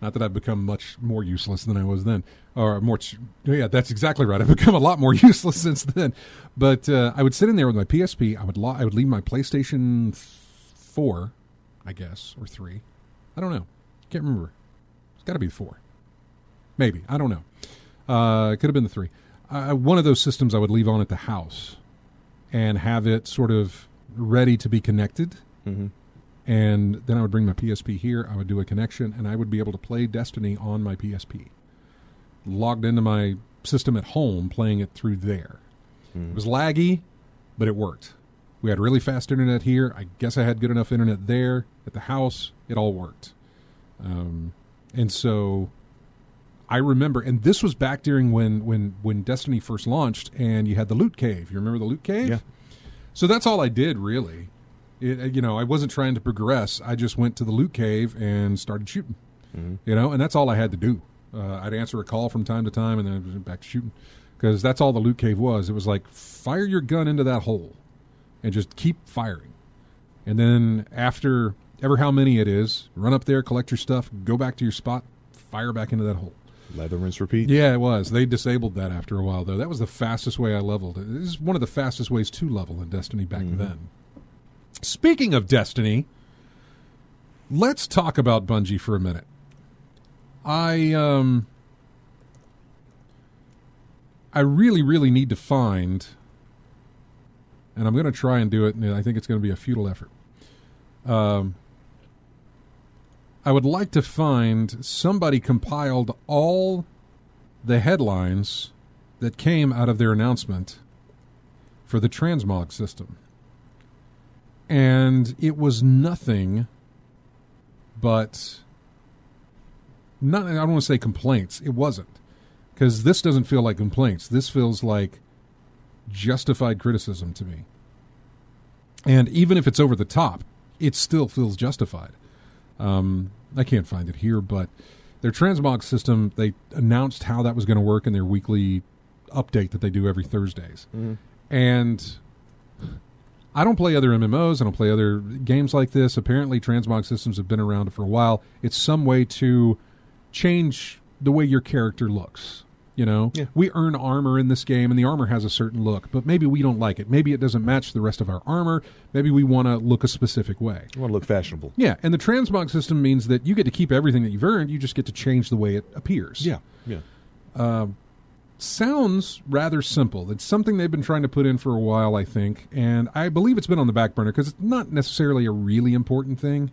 Not that I've become much more useless than I was then, or more. Yeah, that's exactly right. I've become a lot more *laughs* useless since then. But uh, I would sit in there with my PSP. I would lo- I would leave my PlayStation four, I guess, or three. I don't know. Can't remember. It's got to be four. Maybe I don't know. Uh, it could have been the three. Uh, one of those systems I would leave on at the house, and have it sort of ready to be connected Mhm. and then I would bring my PSP here. I would do a connection, and I would be able to play Destiny on my PSP. Logged into my system at home, playing it through there. It was laggy, but it worked. We had really fast internet here. I guess I had good enough internet there at the house. It all worked. Um, and so I remember, and this was back during when when when Destiny first launched, and you had the loot cave. You remember the loot cave? Yeah. So that's all I did really. It, uh, you know, I wasn't trying to progress. I just went to the loot cave and started shooting. Mhm. You know, and that's all I had to do. Uh, I'd answer a call from time to time, and then back to shooting because that's all the loot cave was. It was like fire your gun into that hole and just keep firing. And then after ever how many it is, run up there, collect your stuff, go back to your spot, fire back into that hole. Lather, rinse, repeat. Yeah, it was. They disabled that after a while, though. That was the fastest way I leveled. This is one of the fastest ways to level in Destiny back then. Speaking of Destiny, let's talk about Bungie for a minute. I um I really really need to find and I'm going to try and do it and I think it's going to be a futile effort. Um I would like to find somebody compiled all the headlines that came out of their announcement for the transmog system. And it was nothing but not I don't want to say complaints. It wasn't. Cuz this doesn't feel like complaints. This feels like justified criticism to me. And even if it's over the top, it still feels justified. Um, I can't find it here, but their transmog system, they announced how that was going to work in their weekly update that they do every Thursdays. Mhm. And I don't play other MMOs. I don't play other games like this. Apparently, transmog systems have been around for a while. It's some way to change the way your character looks. You know, Yeah. we earn armor in this game, and the armor has a certain look, but maybe we don't like it. Maybe it doesn't match the rest of our armor. Maybe we want to look a specific way. Want to look fashionable. Yeah, and the transmog system means that you get to keep everything that you've earned. You just get to change the way it appears. Yeah, yeah. Um, sounds rather simple. It's something they've been trying to put in for a while, I think, and I believe it's been on the back burner because it's not necessarily a really important thing.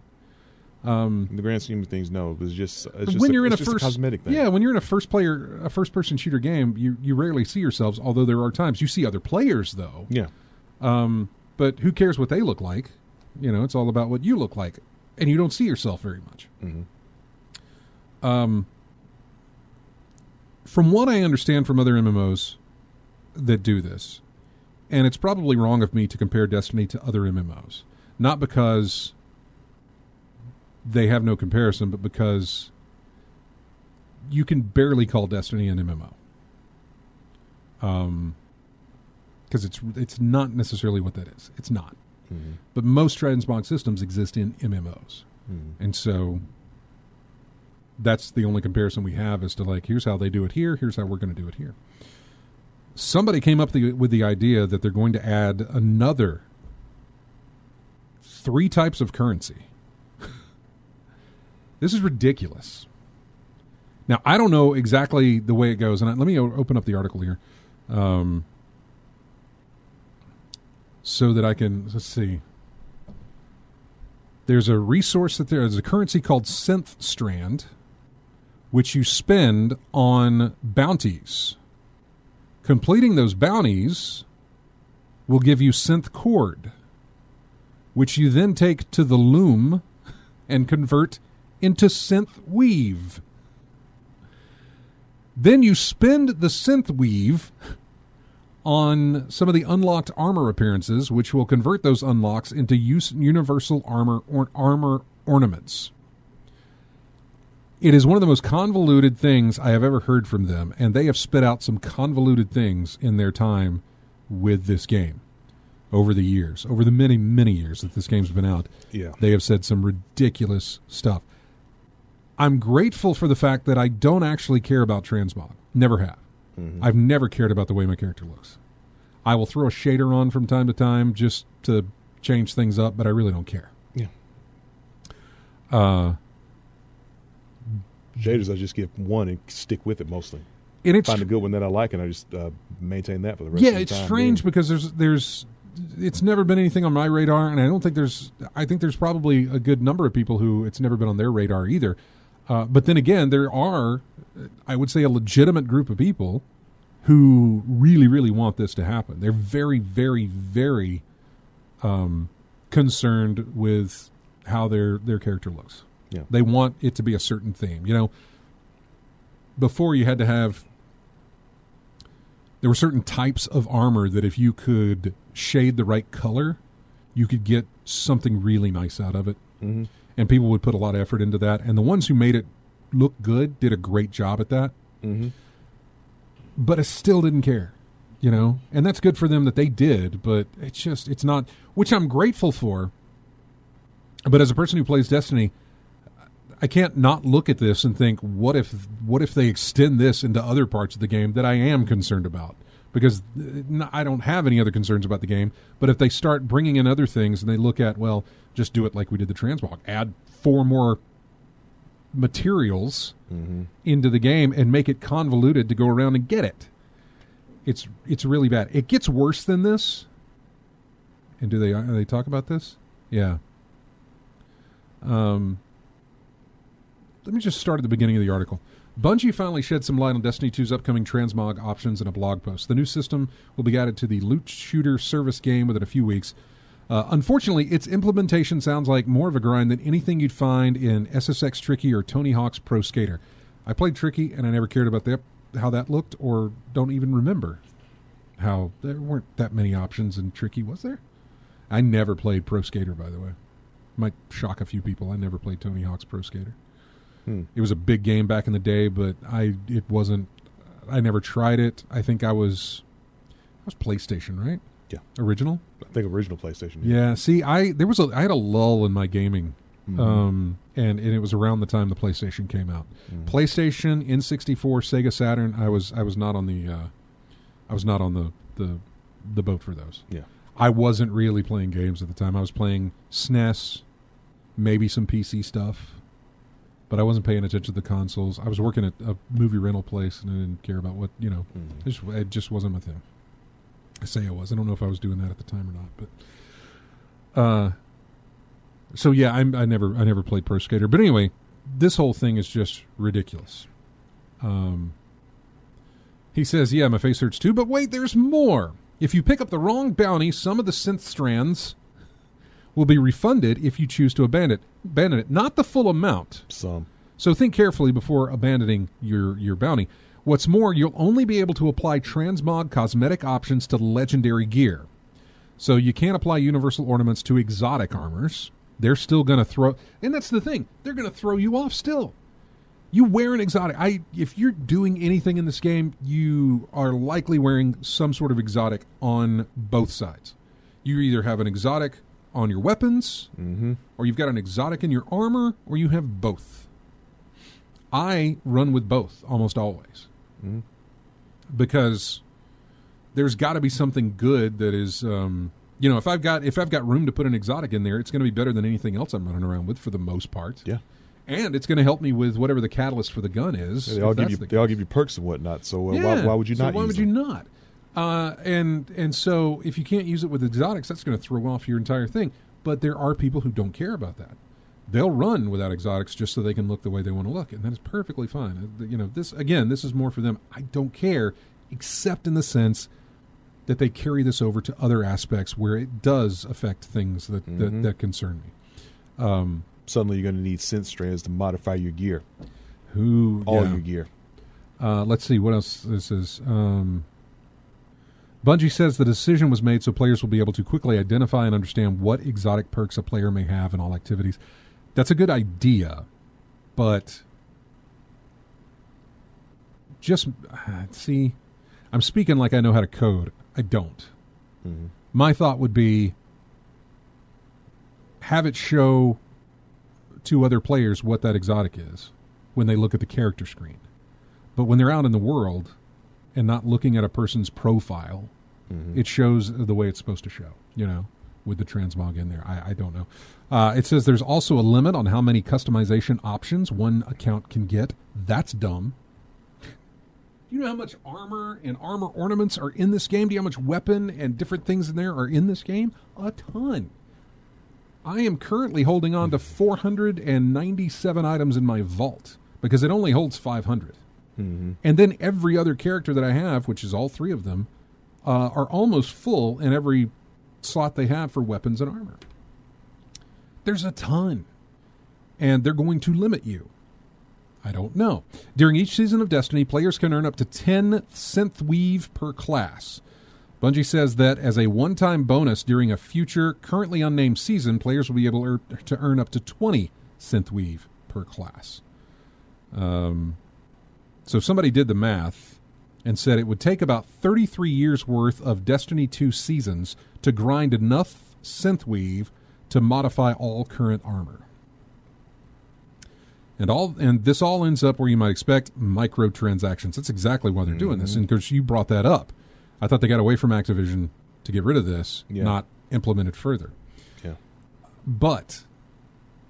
In the grand scheme of things, no. It's just it's just when a, you're in a first cosmetic thing. yeah, when you're in a first player, a first person shooter game, you you rarely see yourselves. Although there are times you see other players, though. yeah. Um, But who cares what they look like? You know, it's all about what you look like, and you don't see yourself very much. Um, from what I understand from other MMOs that do this, and it's probably wrong of me to compare Destiny to other MMOs, not because they have no comparison, but because you can barely call Destiny an MMO. Um, because it's it's not necessarily what that is. It's not. But most transmog systems exist in MMOs, and so that's the only comparison we have as to like here's how they do it here, here's how we're going to do it here. Somebody came up the, with the idea that they're going to add another three types of currency. This is ridiculous. Now I don't know exactly the way it goes, and I, let me o- open up the article here. Um, so that I can let's see. There's a resource that there's a currency called Synth Strand, which you spend on bounties. Completing those bounties will give you Synth Cord, which you then take to the loom and convert into Synth Weave. Then you spend the Synth Weave on some of the unlocked armor appearances, which will convert those unlocks into use, universal armor or armor ornaments. It is one of the most convoluted things I have ever heard from them, and they have spit out some convoluted things in their time with this game over the years, over the many, many years that this game's been out. Yeah. They have said some ridiculous stuff. I'm grateful for the fact that I don't actually care about transmog. Never have. I've never cared about the way my character looks. I will throw a shader on from time to time just to change things up, but I really don't care. Yeah. Uh, Shaders, I just get one and stick with it mostly. and it's Find a good one that I like, and I just uh, maintain that for the rest yeah, of the it's strange Then- because there's there's it's never been anything on my radar, and I don't think there's I think there's probably a good number of people who it's never been on their radar either. Uh, but then again, there are I would say a legitimate group of people who really really want this to happen. They're very very very um, concerned with how their their character looks. Yeah. They want it to be a certain theme. You know, before you had to have there were certain types of armor that if you could shade the right color, you could get something really nice out of it. Mm-hmm. And people would put a lot of effort into that. And the ones who made it look good did a great job at that. Mm-hmm. But I still didn't care, you know? And that's good for them that they did, but it's just, it's not, which I'm grateful for. But as a person who plays Destiny, I can't not look at this and think, what if what if they extend this into other parts of the game that I am concerned about? Because I don't have any other concerns about the game. But if they start bringing in other things and they look at, well, just do it like we did the transmog, add four more materials into the game and make it convoluted to go around and get it. It's it's really bad. It gets worse than this. And do they uh, they talk about this? Yeah. Um let me just start at the beginning of the article. Bungie finally shed some light on Destiny 2's upcoming transmog options in a blog post. The new system will be added to the loot shooter service game within a few weeks. Uh, unfortunately, its implementation sounds like more of a grind than anything you'd find in SSX Tricky or Tony Hawk's Pro Skater. I played Tricky and I never cared about that, how that looked, or don't even remember how there weren't that many options in Tricky, was there? I never played Pro Skater, by the way. Might shock a few people. I never played Tony Hawk's Pro Skater. Hmm. It was a big game back in the day, but I it wasn't. I never tried it. I think I was I was PlayStation, right? Yeah. Original. I think original PlayStation. Yeah. See, I there was a I had a lull in my gaming, Mhm. um, and and it was around the time the PlayStation came out. Mhm. PlayStation, N64, Sega Saturn. I was I was not on the uh, I was not on the the the boat for those. Yeah. I wasn't really playing games at the time. I was playing SNES, maybe some PC stuff, but I wasn't paying attention to the consoles. I was working at a movie rental place, and I didn't care about what you know. Mhm. It just, it just wasn't my thing. I say I was. I don't know if I was doing that at the time or not, but uh, so yeah, I'm, I never I never played Pro Skater. But anyway, this whole thing is just ridiculous. Um, he says, "Yeah, my face hurts too." But wait, there's more. If you pick up the wrong bounty, some of the synth strands will be refunded if you choose to abandon it. Abandon it, not the full amount. Some. So think carefully before abandoning your, your bounty. What's more, you'll only be able to apply transmog cosmetic options to legendary gear. So you can't apply universal ornaments to exotic armors. They're still going to throw, and that's the thing. They're going to throw you off still. You wear an exotic. I if you're doing anything in this game, you are likely wearing some sort of exotic on both sides. You either have an exotic on your weapons, Mm-hmm. or you've got an exotic in your armor, or you have both. I run with both almost always Mhm. because there's got to be something good that is, um, you know, if I've got if I've got room to put an exotic in there, it's going to be better than anything else I'm running around with for the most part. Yeah. and it's going to help me with whatever the catalyst for the gun is. They if all give you the they all give you perks and whatnot. So uh, why, Yeah. why would you So not? why would them? you not? Uh, and and so if you can't use it with exotics, that's going to throw off your entire thing. But there are people who don't care about that. They'll run without exotics just so they can look the way they want to look, and that is perfectly fine. Uh, You know, this again, this is more for them. I don't care, except in the sense that they carry this over to other aspects where it does affect things that Mhm. that, that concern me. Um, Suddenly, you're going to need synth strands to modify your gear, who all yeah. your gear. Uh, let's see what else this is. Um, Bungie says the decision was made so players will be able to quickly identify and understand what exotic perks a player may have in all activities. That's a good idea, but just uh, see, I'm speaking like I know how to code. I don't. Mhm. My thought would be have it show to other players what that exotic is when they look at the character screen. But when they're out in the world and not looking at a person's profile, Mhm. it shows the way it's supposed to show, you know, with the transmog in there. I, I don't know. Uh, it says there's also a limit on how many customization options one account can get. That's dumb. Do you know how much armor and armor ornaments are in this game? Do you know how much weapon and different things in there are in this game? A ton. I am currently holding on to 497 items in my vault because it only holds 500. Mhm. And then every other character that I have, which is all three of them, uh, are almost full in every slot they have for weapons and armor. There's a ton. And they're going to limit you. I don't know. During each season of Destiny, players can earn up to 10 synth weave per class. Bungie says that as a one time bonus during a future, currently unnamed season, players will be able to to earn up to 20 synth weave per class. Um, so somebody did the math and said it would take about 33 years worth of Destiny 2 seasons to grind enough synthweave to modify all current armor. And all and this all ends up where you might expect microtransactions. That's exactly why they're doing this. Mm-hmm. And because you brought that up, I thought they got away from Activision to get rid of this, Yeah. not implement it further. Yeah. But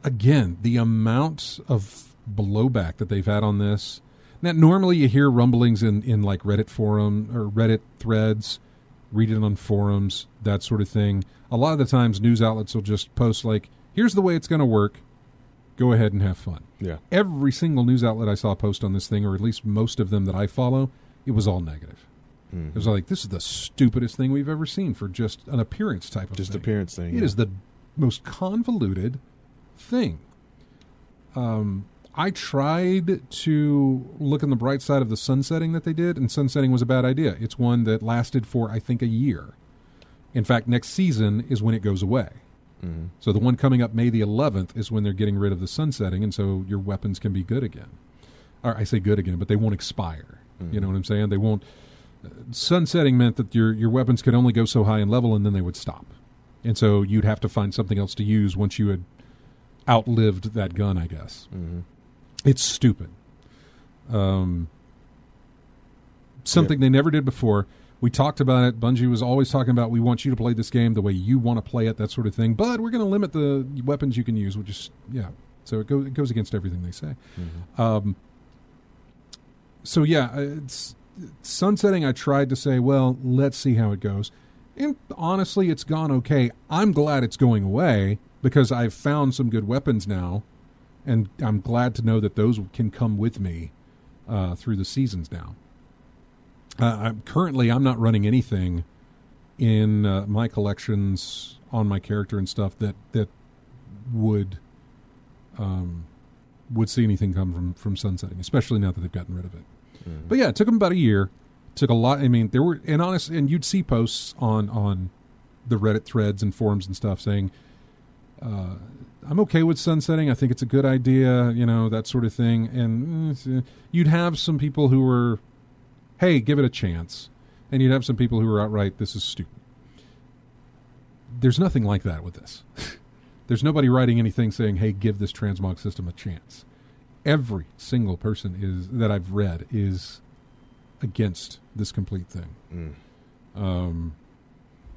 again, the amount of blowback that they've had on this. Now, normally you hear rumblings in, in like Reddit forum or Reddit threads, read it on forums, that sort of thing. A lot of the times, news outlets will just post like, "Here's the way it's going to work. Go ahead and have fun." Yeah. Every single news outlet I saw post on this thing, or at least most of them that I follow, it was all negative. Mhm. It was like, "This is the stupidest thing we've ever seen for just an appearance type of Just thing." appearance thing. It yeah. is the most convoluted thing. Um, I tried to look on the bright side of the sunsetting that they did, and sunsetting was a bad idea. It's one that lasted for, I think, a year. In fact, next season is when it goes away. Mhm. So the one coming up May the 11th is when they're getting rid of the sunsetting, and so your weapons can be good again. Or I say good again, but they won't expire. You know what I'm saying? They won't. sunsetting meant that your your weapons could only go so high in level and then they would stop, and so you'd have to find something else to use once you had outlived that gun. I guess Mm-hmm. It's stupid. Um, something they never did before. We talked about it. Bungie was always talking about we want you to play this game the way you want to play it, that sort of thing. But we're going to limit the weapons you can use, which is yeah. So it goes it goes against everything they say. Um, so yeah, it's sunsetting. I tried to say, well, let's see how it goes, and honestly, it's gone okay. I'm glad it's going away because I've found some good weapons now, and I'm glad to know that those can come with me uh, through the seasons now. Uh, I'm, currently, I'm not running anything in uh, my collections on my character and stuff that that would um, would see anything come from from sunsetting, especially now that they've gotten rid of it. But yeah, it took them about a year. took a lot. I mean, there were and honest, and you'd see posts on on the Reddit threads and forums and stuff saying, uh, "I'm okay with sunsetting. I think it's a good idea." You know that sort of thing. And mm, you'd have some people who were, "Hey, give it a chance," and you'd have some people who were outright, "This is stupid." There's nothing like that with this. *laughs* There's nobody writing anything saying, "Hey, give this transmog system a chance." Every single person is that I've read is against this complete thing. Um,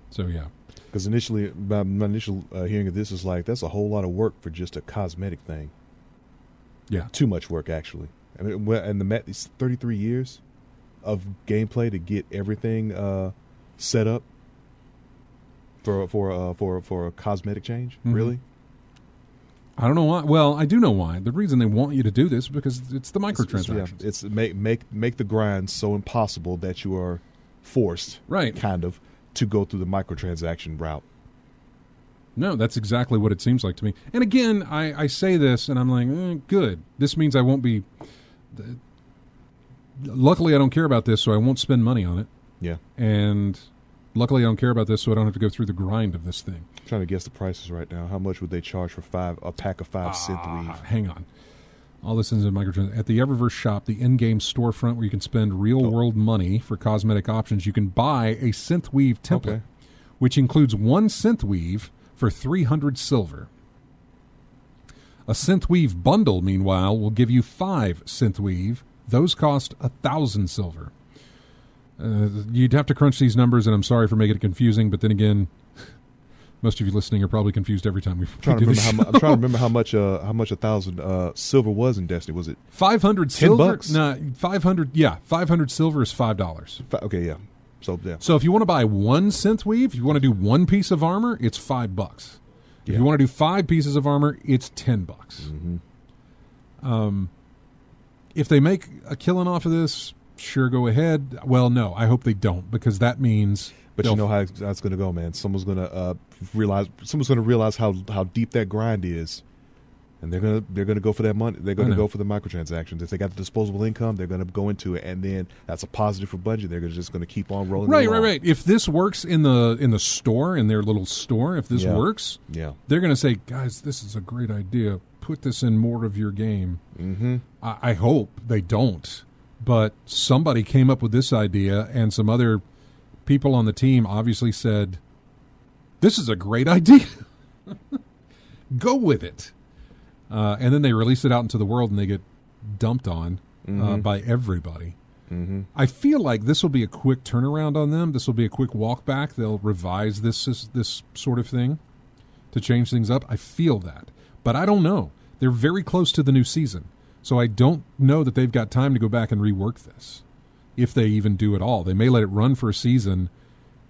so yeah, Because initially, my, my initial uh, hearing of this is like that's a whole lot of work for just a cosmetic thing. yeah, Too much work, actually. I mean, well, and the ma- these 33 years of gameplay to get everything uh, set up for for uh, for for a cosmetic change. Mhm. Really, I don't know why. Well, I do know why. The reason they want you to do this is because it's the It's- it's- yeah, microtransactions. It's, make make make the grind so impossible that you are forced, Right. kind of, to go through the microtransaction route. No, that's exactly what it seems like to me. And again, I, I say this, and I'm like, eh, good. This means I won't be. th- Luckily, I don't care about this, so I won't spend money on it. Yeah, And luckily, I don't care about this, so I don't have to go through the grind of this thing. I'm trying to guess the prices right now. How much would they charge for five a pack of five synth Ah, weave? hang on. All this is in microtrans. At the Eververse shop, the in-game storefront where you can spend real-world money for cosmetic options, you can buy a synthweave template, Okay. which includes one synthweave for 300 silver. A synthweave bundle, meanwhile, will give you five synthweave. Those cost a thousand silver. Uh, you'd have to crunch these numbers, and I'm sorry for making it confusing, but then again, most of you listening are probably confused every time we I'm trying to remember how mu- I'm trying to remember how *laughs* much uh how much a thousand uh silver was in Destiny. Was it Five hundred 10 silver. bucks? Nah, five hundred. Yeah, five hundred silver is five dollars. fi- okay? Yeah. So yeah, So if you want to buy one synth weave, if you want to do one piece of armor, it's five bucks. If Yeah. you want to do five pieces of armor, it's ten bucks. Mm-hmm. Um, if they make a killing off of this, sure, go ahead. Well, no, I hope they don't because that means. But you know how that's going to go, man. Someone's going to uh, realize. Someone's going to realize how how deep that grind is, and they're gonna they're gonna go for that money. They're going to go for the microtransactions. If they got the disposable income, they're going to go into it, and then that's a positive for budget. They're just going to keep on rolling. Right, right, right. If this works in the in the store in their little store, if this Yeah. works, Yeah. they're going to say, "Guys, this is a great idea. Put this in more of your game." Mm-hmm. I, I hope they don't, but somebody came up with this idea, and some other people on the team obviously said, "This is a great *laughs* idea. Go with it." Uh, and then they release it out into the world, and they get dumped on uh, Mhm. by everybody. Mm-hmm. I feel like this will be a quick turnaround on them. This will be a quick walk back. They'll revise this this, this sort of thing to change things up. I feel that, but I don't know. They're very close to the new season, so I don't know that they've got time to go back and rework this. If they even do at all, they may let it run for a season,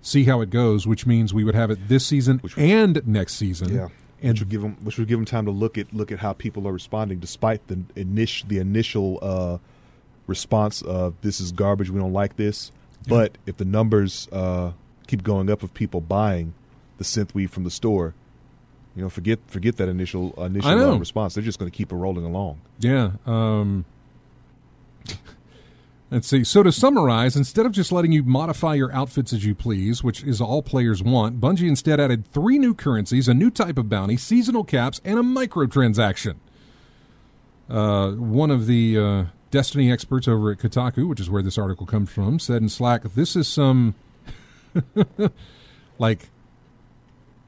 see how it goes, which means we would have it this season Which would- and next season. Yeah. and which would give them which would give them time to look at look at how people are responding, despite the initial the initial uh, response of this is garbage, we don't like this. But if the numbers uh, keep going up of people buying the synth weave from the store, you know, forget forget that initial initial uh, response. They're just going to keep it rolling along. Yeah. Um, let's see. So to summarize, instead of just letting you modify your outfits as you please, which is all players want, Bungie instead added three new currencies, a new type of bounty, seasonal caps, and a microtransaction. Uh, one of the uh, Destiny experts over at Kotaku, which is where this article comes from, said in Slack, "This is some *laughs* like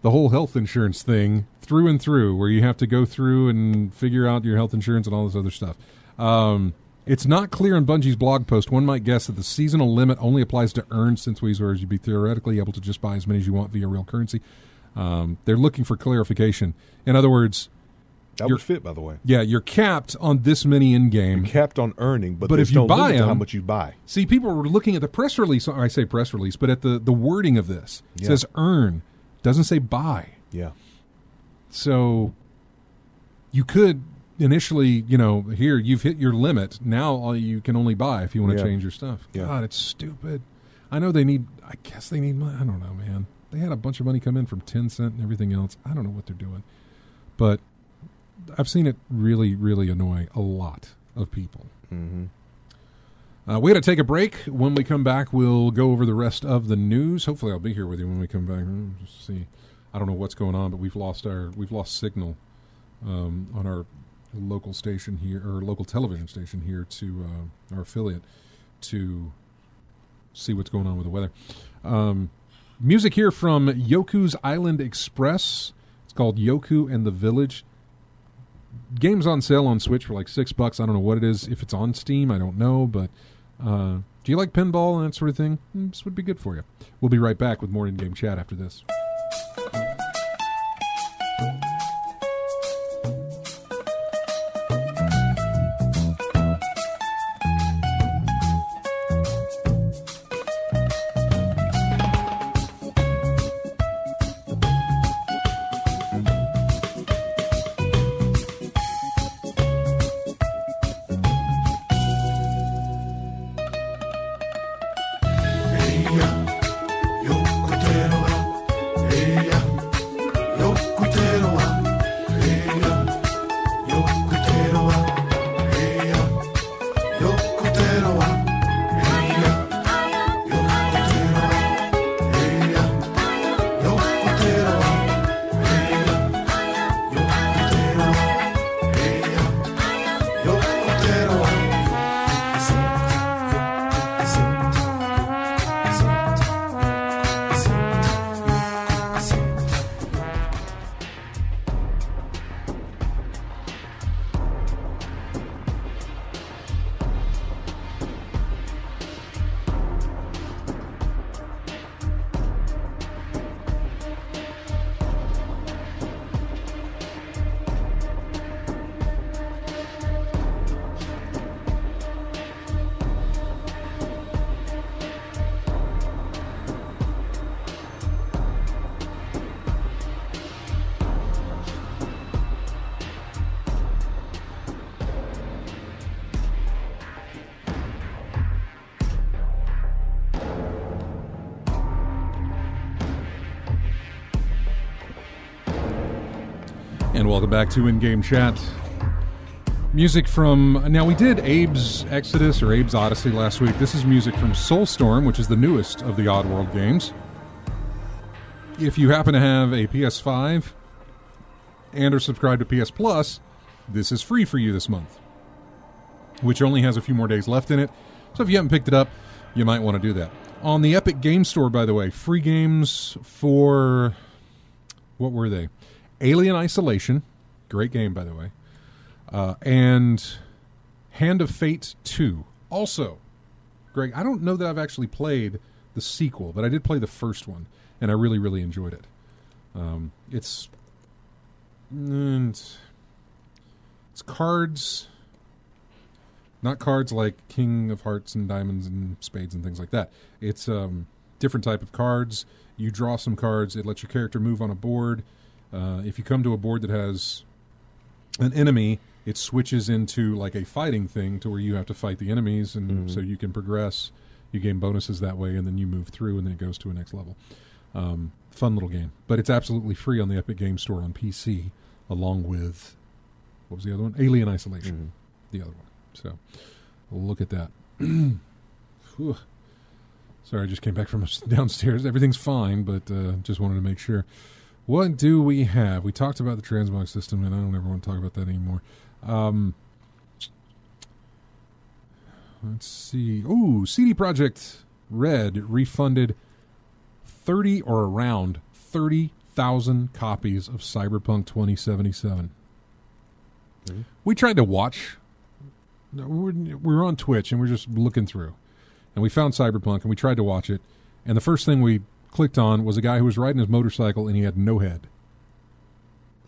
the whole health insurance thing through and through, where you have to go through and figure out your health insurance and all this other stuff." Um, it's not clear in Bungie's blog post. One might guess that the seasonal limit only applies to earned synthweave, whereas you'd be theoretically able to just buy as many as you want via real currency. Um, they're looking for clarification. In other words, that would fit, by the way. Yeah, you're capped on this many in game. You're capped on earning, but, but if you no buy them, how much you buy. See, people were looking at the press release. I say press release, but at the the wording of this it yeah. says earn, doesn't say buy. Yeah. So you could initially, you know, here you've hit your limit. Now you can only buy if you want to yeah. change your stuff. Yeah. God, it's stupid. I know they need. I guess they need money. I don't know, man. They had a bunch of money come in from Tencent and everything else. I don't know what they're doing, but I've seen it really, really annoy a lot of people. Mm-hmm. Uh, we got to take a break. When we come back, we'll go over the rest of the news. Hopefully, I'll be here with you when we come back. Just see. I don't know what's going on, but we've lost our we've lost signal um, on our local station here or local television station here to uh, our affiliate to see what's going on with the weather. Um, music here from Yoku's Island Express. It's called Yoku and the Village. Games on sale on Switch for like six bucks. I don't know what it is. If it's on Steam, I don't know. But uh, do you like pinball and that sort of thing? Hmm, this would be good for you. We'll be right back with more in game chat after this. Welcome back to In Game Chat. Music from. Now, we did Abe's Exoddus or Abe's Oddysee last week. This is music from Soulstorm, which is the newest of the Oddworld games. If you happen to have a PS5 and are subscribed to PS Plus, this is free for you this month, which only has a few more days left in it. So if you haven't picked it up, you might want to do that. On the Epic Game Store, by the way, free games for. What were they? Alien Isolation, great game by the way, uh, and Hand of Fate Two. Also, Greg, I don't know that I've actually played the sequel, but I did play the first one, and I really, really enjoyed it. Um, it's and it's cards, not cards like King of Hearts and Diamonds and Spades and things like that. It's um, different type of cards. You draw some cards. It lets your character move on a board. Uh, if you come to a board that has an enemy, it switches into like a fighting thing to where you have to fight the enemies, and mm-hmm. so you can progress. You gain bonuses that way, and then you move through, and then it goes to a next level. Um, fun little game, but it's absolutely free on the Epic Game Store on PC, along with what was the other one? Alien Isolation, mm-hmm. the other one. So look at that. *clears throat* Sorry, I just came back from *laughs* downstairs. Everything's fine, but uh, just wanted to make sure. What do we have? We talked about the transmog system, and I don't ever want to talk about that anymore. Um, let's see. Ooh, CD Projekt Red refunded thirty or around thirty thousand copies of Cyberpunk 2077. Mm-hmm. We tried to watch. We were, we were on Twitch and we are just looking through, and we found Cyberpunk and we tried to watch it. And the first thing we clicked on was a guy who was riding his motorcycle and he had no head.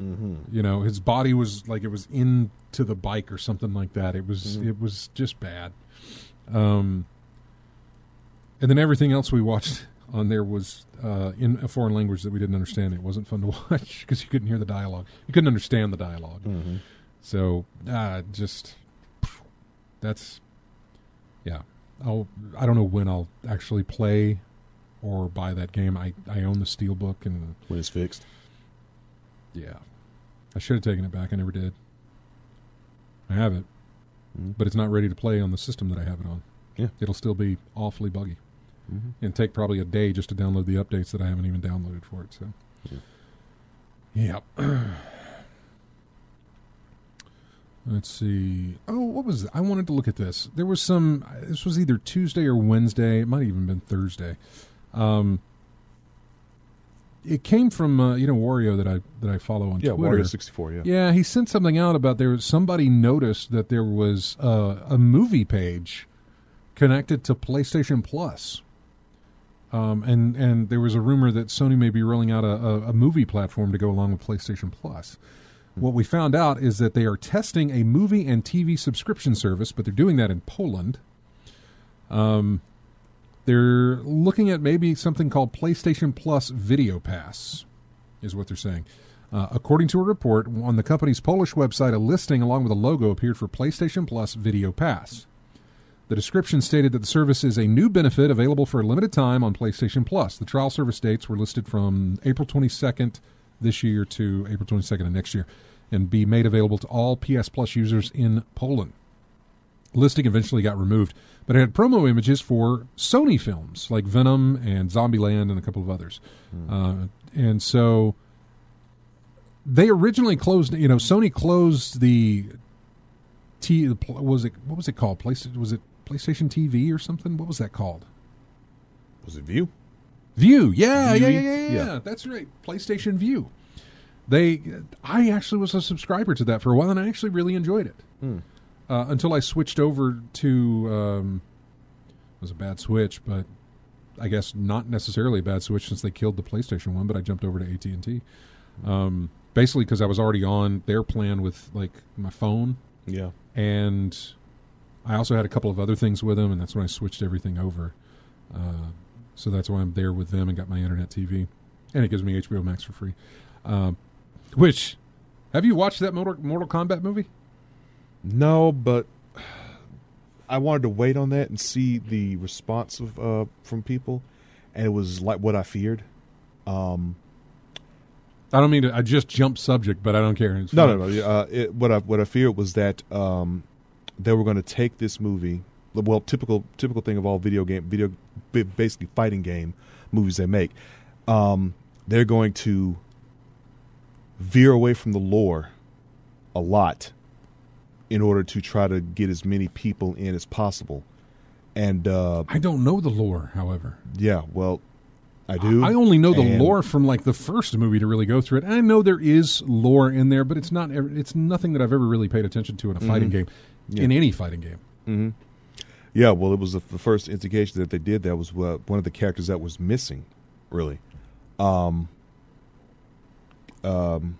Mm-hmm. You know, his body was like it was into the bike or something like that. It was Mhm. it was just bad. Um, and then everything else we watched on there was uh, in a foreign language that we didn't understand. It wasn't fun to *laughs* watch because you couldn't hear the dialogue. You couldn't understand the dialogue. Mm-hmm. So uh, just that's yeah. I'll I don't know when I'll actually play or buy that game. I I own the steelbook and When it's fixed. yeah. I should have taken it back. I never did. I have it, Mhm. but it's not ready to play on the system that I have it on. Yeah. It'll still be awfully buggy Mm-hmm. and take probably a day just to download the updates that I haven't even downloaded for it. So, yeah. *clears throat* Let's see. Oh, what was it? I wanted to look at this. There was some. This was either Tuesday or Wednesday. It might have even been Thursday. Um, it came from uh, you know Wario that I that I follow on Yeah, Twitter. Wario 64, yeah. Yeah, he sent something out about there. Somebody noticed that there was uh, a movie page connected to PlayStation Plus, um, and and there was a rumor that Sony may be rolling out a, a, a movie platform to go along with PlayStation Plus. What we found out is that they are testing a movie and TV subscription service, but they're doing that in Poland. Um, they're looking at maybe something called PlayStation Plus Video Pass, is what they're saying. Uh, according to a report on the company's Polish website, a listing along with a logo appeared for PlayStation Plus Video Pass. The description stated that the service is a new benefit available for a limited time on PlayStation Plus. The trial service dates were listed from April 22nd this year to April 22nd of next year and be made available to all PS Plus users in Poland. Listing eventually got removed, but it had promo images for Sony films like Venom and Zombieland and a couple of others. Uh, and so they originally closed. You know, Sony closed the T. the Was it what was it called? PlayStation was it PlayStation TV or something? What was that called? Was it View? View. Yeah, yeah, yeah, yeah, Yeah. That's right. PlayStation View. They, I actually was a subscriber to that for a while, and I actually really enjoyed it Hmm. Uh, until I switched over to. Um, it was a bad switch, but I guess not necessarily a bad switch since they killed the PlayStation one. But I jumped over to AT and T, um, basically because I was already on their plan with like my phone, Yeah. and I also had a couple of other things with them, and that's when I switched everything over. Uh, so that's why I'm there with them and got my internet TV, and it gives me HBO Max for free. Um, which, have you watched that Mortal, Mortal Kombat movie? No, but *sighs* I wanted to wait on that and see the response of uh, from people, and it was like what I feared. Um, I don't mean to. I just jumped subject, but I don't care. It's no, no, no. Uh, it, what I what I feared was that um, they were going to take this movie. Well, typical typical thing of all video game video basically fighting game movies they make. Um, they're going to veer away from the lore a lot in order to try to get as many people in as possible. And uh, I don't know the lore. However, yeah, well, I do. I only know the And- lore from like the first movie to really go through it. And I know there is lore in there, but it's not. It's nothing that I've ever really paid attention to in a fighting game, Yeah. in any fighting game. hmm Yeah, well, it was the, the first indication that they did that was uh, one of the characters that was missing, really. Um, um,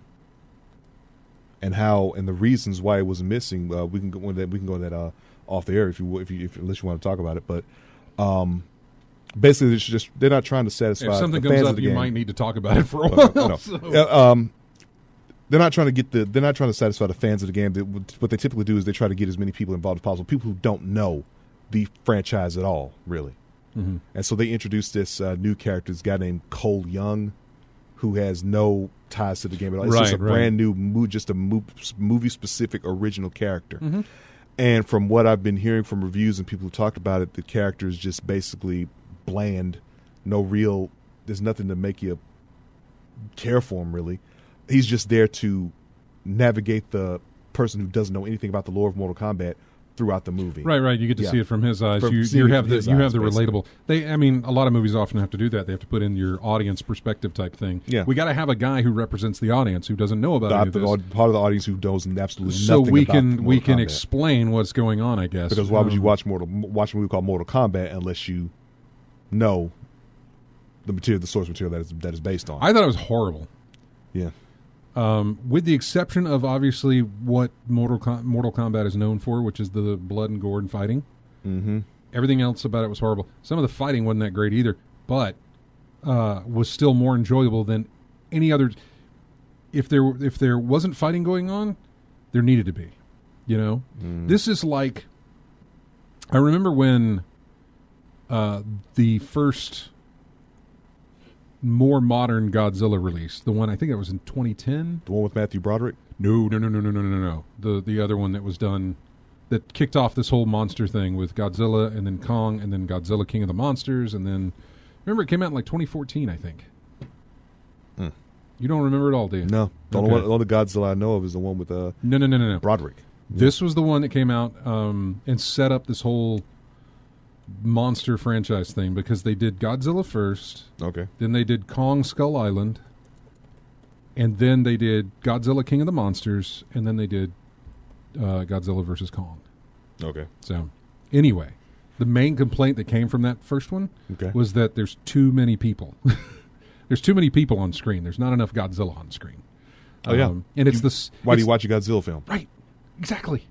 and how and the reasons why it was missing. Uh, we can go on that. We can go that uh, off the air if you if you if unless you want to talk about it. But um, basically, it's just they're not trying to satisfy. If something the comes fans up, you game. might need to talk about it for a while. Know. so- Yeah, um, they're not trying to get the. They're not trying to satisfy the fans of the game. They, what they typically do is they try to get as many people involved as possible. People who don't know the franchise at all, really. Mhm. And so they introduced this uh, new character, this guy named Cole Young, who has no ties to the game at all. It's just a Right, right. brand new, just a movie specific original character. Mm-hmm. And from what I've been hearing from reviews and people who talked about it, the character is just basically bland. No real. There's nothing to make you care for him really. He's just there to navigate the person who doesn't know anything about the lore of Mortal Kombat throughout the movie. Right, right. You get to Yeah. see it from his eyes. From you you have the you eyes, have the basically. relatable. They, I mean, a lot of movies often have to do that. They have to put in your audience perspective type thing. Yeah. we got to have a guy who represents the audience who doesn't know about of the, this, part of the audience who knows absolutely so nothing we can we can Kombat. explain what's going on. I guess Because why would you Um, watch Mortal watch a movie called Mortal Kombat unless you know the material, the source material that is that is based on? I thought it was horrible. yeah, Um, with the exception of obviously what Mortal Com- Mortal Kombat is known for, which is the blood and gore and fighting. mm-hmm. Everything else about it was horrible. Some of the fighting wasn't that great either, but uh, was still more enjoyable than any other. If there if there wasn't fighting going on, there needed to be. You know, this is like. I remember when uh, the first more modern Godzilla release, the one I think it was in 2010. the one with Matthew Broderick. No, no, no, no, no, no, no, no. The the other one that was done that kicked off this whole monster thing with Godzilla and then Kong and then Godzilla King of the Monsters and then remember it came out in like 2014, I think. Hmm. You don't remember it all, do you? No, the Okay. the only Godzilla I know of is the one with uh, No, no, no, no, no. Broderick. This was the one that came out um, and set up this whole monster franchise thing because they did Godzilla first, Okay, then they did Kong Skull Island, and then they did Godzilla King of the Monsters, and then they did uh, Godzilla versus Kong. okay, So, anyway, the main complaint that came from that first one okay. was that there's too many people. *laughs* there's too many people on screen. There's not enough Godzilla on screen. Um, Oh, yeah. and it's You- this. Why do you watch a Godzilla film? Right, exactly.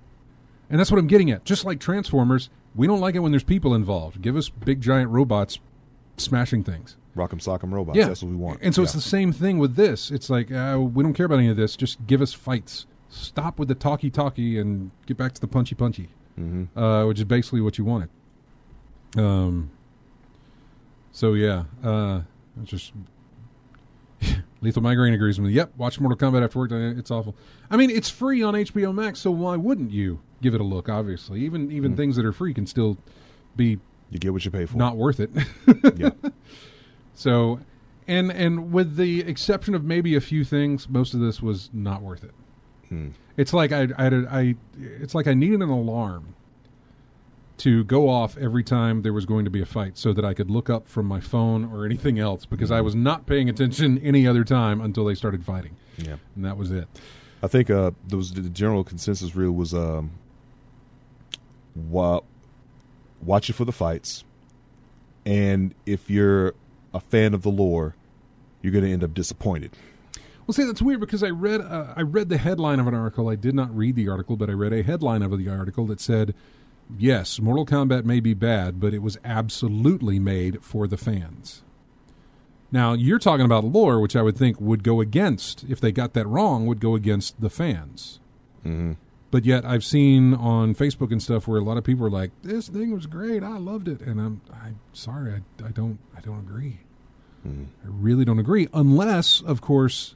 And that's what I'm getting at. Just like Transformers, we don't like it when there's people involved. Give us big giant robots smashing things. Rock'em Sock'em Robots. Yeah, That's what we want. And so it's the same thing with this. It's like uh, we don't care about any of this. Just give us fights. Stop with the talkie talkie and get back to the punchy punchy, Mhm. uh, which is basically what you wanted. Um. So yeah, uh, just *laughs* Lethal Migraine agrees with me. Yep, watch Mortal Kombat after work. It's awful. I mean, it's free on HBO Max, so why wouldn't you give it a look? Obviously, even even Mm. things that are free can still be You get what you pay for. not worth it. *laughs* yeah. So, and and with the exception of maybe a few things, most of this was not worth it. Hmm. It's like I, I, I it's like I needed an alarm to go off every time there was going to be a fight, so that I could look up from my phone or anything else, because I was not paying attention any other time until they started fighting, Yeah. and that was it. I think uh, there was the general consensus really was um, wa- watch it for the fights, and if you're a fan of the lore, you're going to end up disappointed. Well, see, that's weird because I read uh, I read the headline of an article. I did not read the article, but I read a headline of the article that said, "Yes, Mortal Kombat may be bad, but it was absolutely made for the fans." Now you're talking about lore, which I would think would go against if they got that wrong, would go against the fans. Mm-hmm. But yet, I've seen on Facebook and stuff where a lot of people are like, "This thing was great, I loved it," and I'm I'm sorry, I, I don't I don't agree. Mm-hmm. I really don't agree, unless, of course,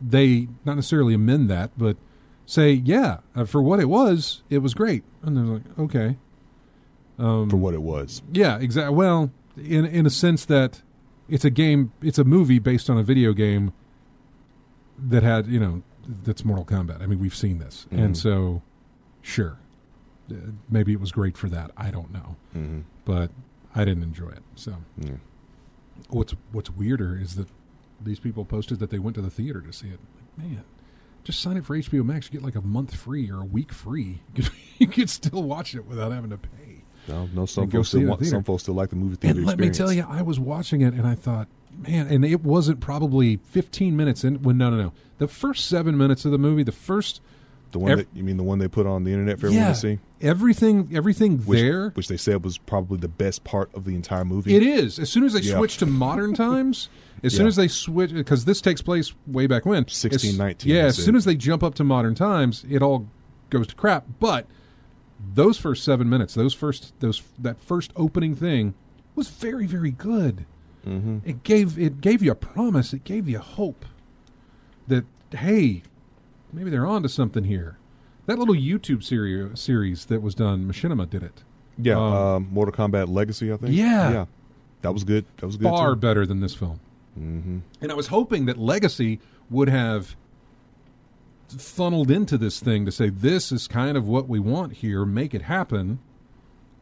they not necessarily amend that, but say, yeah, uh, for what it was, it was great, and they're like, okay, um, For what it was, yeah, exactly. Well, in in a sense that it's a game, it's a movie based on a video game that had, you know, that's Mortal Kombat. I mean, we've seen this, and Mhm. so, sure, uh, maybe it was great for that. I don't know, mm-hmm. but I didn't enjoy it. So, yeah. what's what's weirder is that these people posted that they went to the theater to see it. Like, man, just sign up for HBO Max. You get like a month free or a week free. *laughs* You could still watch it without having to pay. No, no. Some folks still want, some folks still like the movie theater And let me tell you, I was watching it and I thought, man, and it wasn't probably 15 minutes in. When no, no, no, the first seven minutes of the movie, the first the one ev- that you mean the one they put on the internet for everyone yeah, to see, everything, everything which, there. which they said was probably the best part of the entire movie. It is. As soon as they Yeah. switch to modern *laughs* times, as soon as they switch, because this takes place way back when, 1619, Yeah, as soon as they jump up to modern times, it all goes to crap. But those first seven minutes, those first, those that first opening thing, was very, very good. Mm-hmm. It gave it gave you a promise. It gave you hope that hey, maybe they're onto something here. That little YouTube series series that was done, Machinima did it. Yeah, Um, um, Mortal Kombat Legacy, I think. Yeah. yeah, that was good. That was good. Far too. better than this film. Mm-hmm. And I was hoping that Legacy would have funneled into this thing to say this is kind of what we want here, make it happen.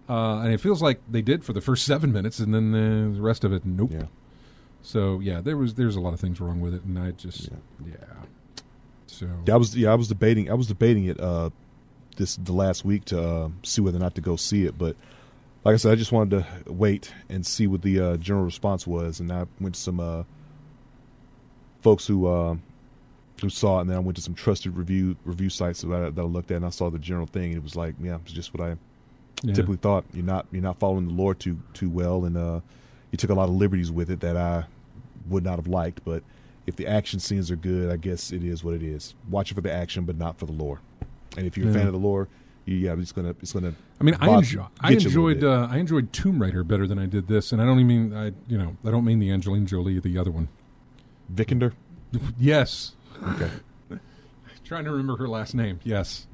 Uh, and it feels like they did for the first *laughs* seven minutes, and then uh, the rest of it, nope. Yeah. So yeah, there was there's a lot of things wrong with it, and I just yeah. So Yeah, I was yeah I was debating I was debating it uh, this the last week to uh, see whether or not to go see it, but like I said, I just wanted to wait and see what the uh, general response was, and I went to some uh, folks who uh, who saw it, and then I went to some trusted review review sites that I, that I looked at, and I saw the general thing, and it was like, yeah, it's just what I yeah. typically thought. You're not you're not following the lore too too well, and uh, you took a lot of liberties with it that I would not have liked. But if the action scenes are good, I guess it is what it is. Watch it for the action, but not for the lore. And if you're a fan of the lore, you, yeah, it's gonna it's gonna. I mean, I, enjoy, I get you a little enjoyed uh, I enjoyed Tomb Raider better than I did this, and I don't even mean I you know I don't mean the Angelina Jolie, the other one. Vikander. Yes, Okay. *laughs* trying to remember her last name. Yes,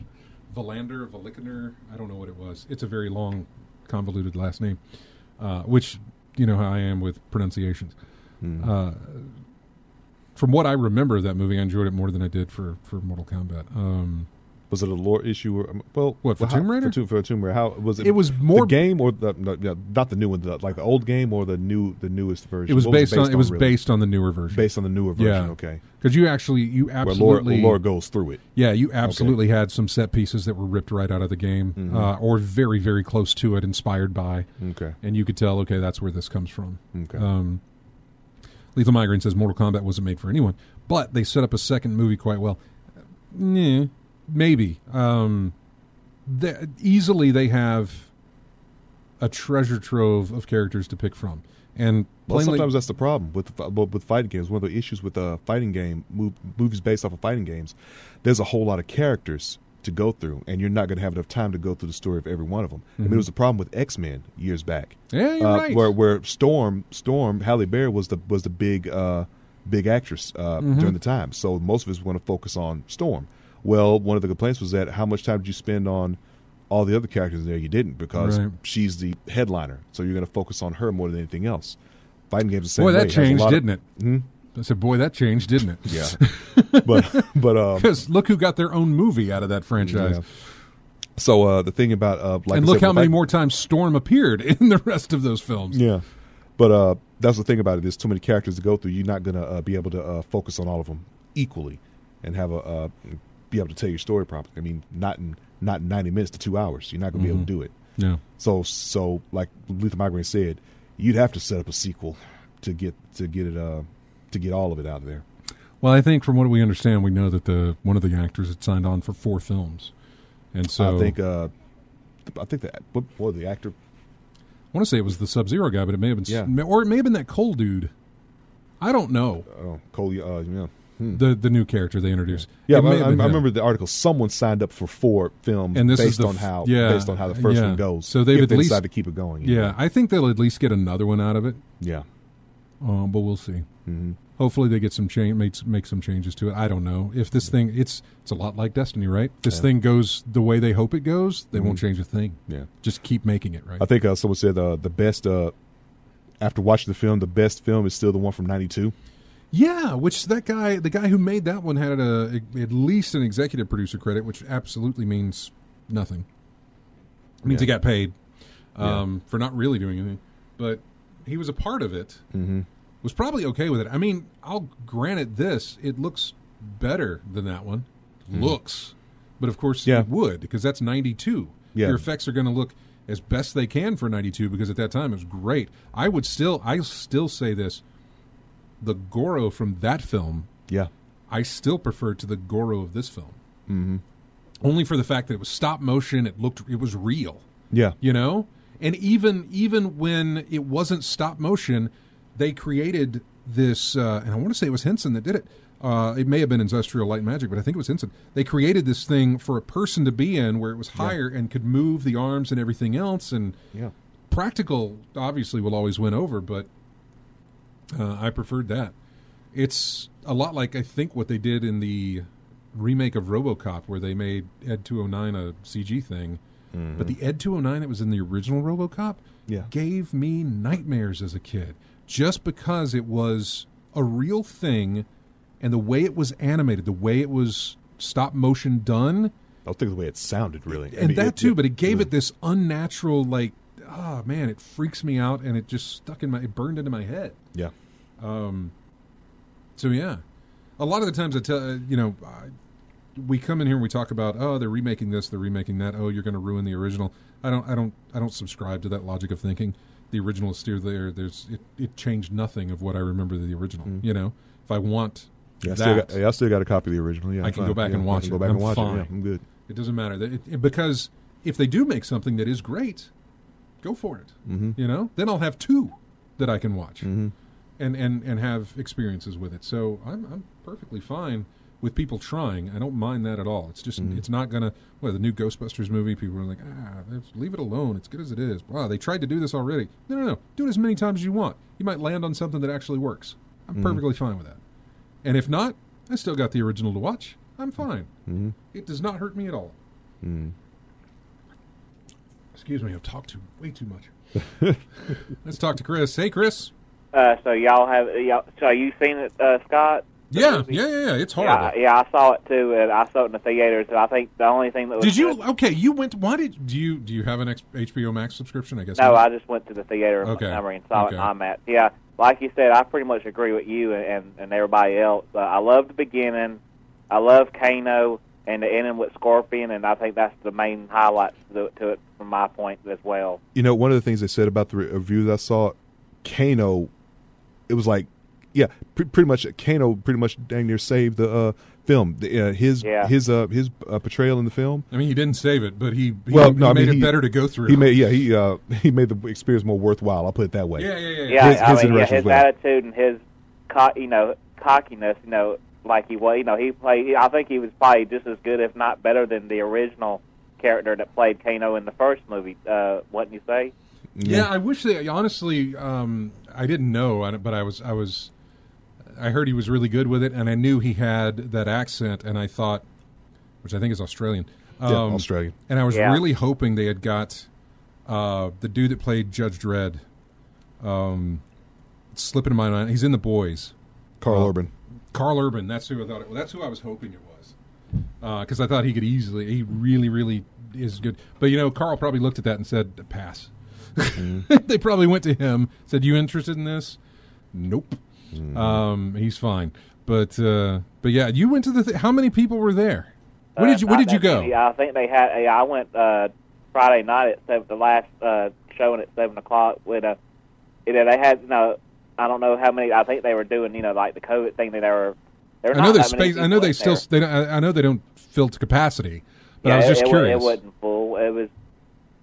Valander, Valikaner. I don't know what it was. It's a very long, convoluted last name, uh, which you know how I am with pronunciations. Hmm. Uh, from what I remember of that movie, I enjoyed it more than I did for for Mortal Kombat. Um, Was it a lore issue? Or, um, well, What, for well, how- Tomb Raider? For, Tomb- for Tomb Raider, how was it? It was more- the game or the no, no, not the new one, the, like the old game or the new the newest version. it was What based on it was really? based on the newer version. based on the newer version. Yeah. Okay, because you actually you where lore, absolutely lore goes through it. Yeah, you absolutely had some set pieces that were ripped right out of the game, Mm-hmm. uh, or very, very close to it, inspired by, Okay. and you could tell, okay, that's where this comes from. Okay. Um, Lethal Migraine says Mortal Kombat wasn't made for anyone, but they set up a second movie quite well. Yeah, maybe. Um, the, easily, they have a treasure trove of characters to pick from, and Well, sometimes that's the problem with with fighting games. One of the issues with a fighting game movies based off of fighting games, there's a whole lot of characters to go through, and you're not going to have enough time to go through the story of every one of them. I mean, it was a problem with X Men years back. yeah, you're uh, right. Where where Storm Storm Halle Berry was the was the big uh, big actress uh, Mm-hmm. during the time. So most of us want to focus on Storm. Well, one of the complaints was that how much time did you spend on all the other characters in there? You didn't because Right. she's the headliner. So you're going to focus on her more than anything else. Fighting games the same Boy, that a changed, didn't it? Mhm. I said, boy, that changed, didn't it? Yeah, *laughs* but but um, Because look who got their own movie out of that franchise. yeah. So uh, the thing about uh, like and I look said, how many more times Storm appeared *laughs* in the rest of those films. Yeah, but uh, that's the thing about it. There's too many characters to go through. You're not gonna uh, be able to uh, focus on all of them equally, and have a uh, be able to tell your story properly. I mean, not in not in 90 minutes to two hours. You're not gonna be able to do it. Yeah. So so like Luther Migraine said, you'd have to set up a sequel to get to get it uh to get all of it out of there. Well, I think from what we understand, we know that the one of the actors had signed on for four films, and so I think uh, I think that what, what the actor I want to say it was the Sub Zero guy, but it may have been, Yeah. or it may have been that Cole dude. I don't know oh Cole uh yeah. The the new character they introduced. Yeah, may I, I remember the article. Someone signed up for four films And this is based the on f- how yeah, based on how the first yeah. one goes. So they've at they least- to keep it going. Yeah, I think they'll at least get another one out of it, yeah. uh, but we'll see. hmm Hopefully, they get some change, make make some changes to it. I don't know if this thing. It's it's a lot like Destiny, right? This Yeah. thing goes the way they hope it goes. They won't Mhm. change a thing. Yeah, Just keep making it right. I think uh, someone said uh, the best. Uh, after watching the film, the best film is still the one from '92. Yeah, which that guy, the guy who made that one, had a, at least an executive producer credit, which absolutely means nothing. It means Yeah. he got paid Yeah. um, for not really doing anything, but he was a part of it. Mm-hmm. Was probably okay with it. I mean, I'll grant it this: it looks better than that one. Looks, but of course Mm-hmm. Yeah. it would because that's ninety two. Yeah. Your effects are going to look as best they can for ninety two because at that time it was great. I would still, I still say this: the Goro from that film Yeah. I still prefer to the Goro of this film. Mm-hmm. Only for the fact that it was stop motion, it looked it was real, Yeah. you know? And even even when it wasn't stop motion, they created this uh, and I want to say it was Henson that did it. Uh, it may have been Industrial Light Magic, but I think it was Henson. They created this thing for a person to be in where it was higher and could move the arms and everything else and Yeah. practical obviously will always win over, but uh, I preferred that. It's a lot like I think what they did in the remake of RoboCop, where they made Ed 209 a CG thing, mm-hmm. but the Ed 209 that was in the original RoboCop Yeah. gave me nightmares as a kid, just because it was a real thing, and the way it was animated, the way it was stop motion done, I don't think the way it sounded really, I and mean, that it- too. yeah, but it gave yeah. it this unnatural, like, oh man, it freaks me out, and it just stuck in my, it burned into my head. Yeah, So yeah, a lot of the times I tell uh, you know, I, we come in here and we talk about oh they're remaking this, they're remaking that. Oh, you're going to ruin the original. I don't, I don't, I don't subscribe to that logic of thinking. The original is still there. There's it, it changed nothing of what I remember the original. You know, if I want yeah. I still, got, I still got a copy of the original. Yeah, I can fine. go back Yeah, and I watch can it. Go back I'm and watch fine. it. Yeah, I'm good. it doesn't matter That- it, it- because if they do make something that is great, go for it. Mm-hmm. You know, then I'll have two that I can watch Mm-hmm. And, and, and have experiences with it. So I'm, I'm perfectly fine with people trying. I don't mind that at all. It's just Mm-hmm. it's not gonna. Well, the new Ghostbusters movie, people are like, ah, leave it alone. It's good as it is. Wow, they tried to do this already. No, no, no. Do it as many times as you want. You might land on something that actually works. I'm Mm-hmm. perfectly fine with that. And if not, I still got the original to watch. I'm fine. Mm-hmm. It does not hurt me at all. Mm. Excuse me, I've talked too way too much. *laughs* Let's talk to Chris. Hey, Chris. Uh, so y'all have y'all, so you seen it, uh, Scott? Yeah, yeah, yeah, yeah. It's Yeah, horrible. yeah, I saw it too, and I saw it in the theaters. And I think the only thing that was Did you? good- Okay, you went. Why did do you? Do you have an X, HBO Max subscription? I guess. No, not. I just went to the theater in Okay. Montgomery and saw Okay. it. I'm at Yeah, like you said, I pretty much agree with you and and, and everybody else. Uh, I love the beginning. I love Kano and the ending with Scorpion, and I think that's the main highlights to it, to it from my point as well. You know, one of the things they said about the re- reviews I saw, Kano, it was like, yeah, pre- pretty much Kano pretty much dang near saved the uh, film. The, uh, his Yeah. his uh, his uh, portrayal in the film. I mean, he didn't save it, but he, he, Well, he no, I made mean, it he- better to go through. He made yeah he uh, *laughs* he made the experience more worthwhile. I'll put it that way. yeah, yeah, yeah. Yeah, His- I his mean, yeah, his attitude and his, co- you know, cockiness, you know, like he was, you know, he played. I think he was probably just as good, if not better, than the original character that played Kano in the first movie. Uh, wouldn't you say? Yeah, I wish they honestly. Um, I didn't know, but I was, I was, I heard he was really good with it, and I knew he had that accent, and I thought, which I think is Australian. Yeah, Um, Australian. And I was Yeah. really hoping they had got uh, the dude that played Judge Dredd. Um, slipping in my mind. He's in the boys. Karl Uh, Urban. Karl Urban. That's who I thought. It, that's who I was hoping it was. Because I thought he could easily. He really, really is good. But you know, Karl probably looked at that and said, "Pass." *laughs* they probably went to him, said, "You interested in this?" Nope. Um, he's fine. But uh, but yeah, you went to the. Th- how many people were there? Where Uh, did you Where did you go? many. I think they had. Yeah, I went uh, Friday night at seven, the last uh, showing at seven o'clock. With a, you know, they had. You know, I don't know how many. I think they were doing. You know, like the COVID thing. That they were. There were I know not there's that space. I know they still. there. They don't, I I know they don't fill to capacity. But yeah, I was just it, curious. It wasn't full. It was.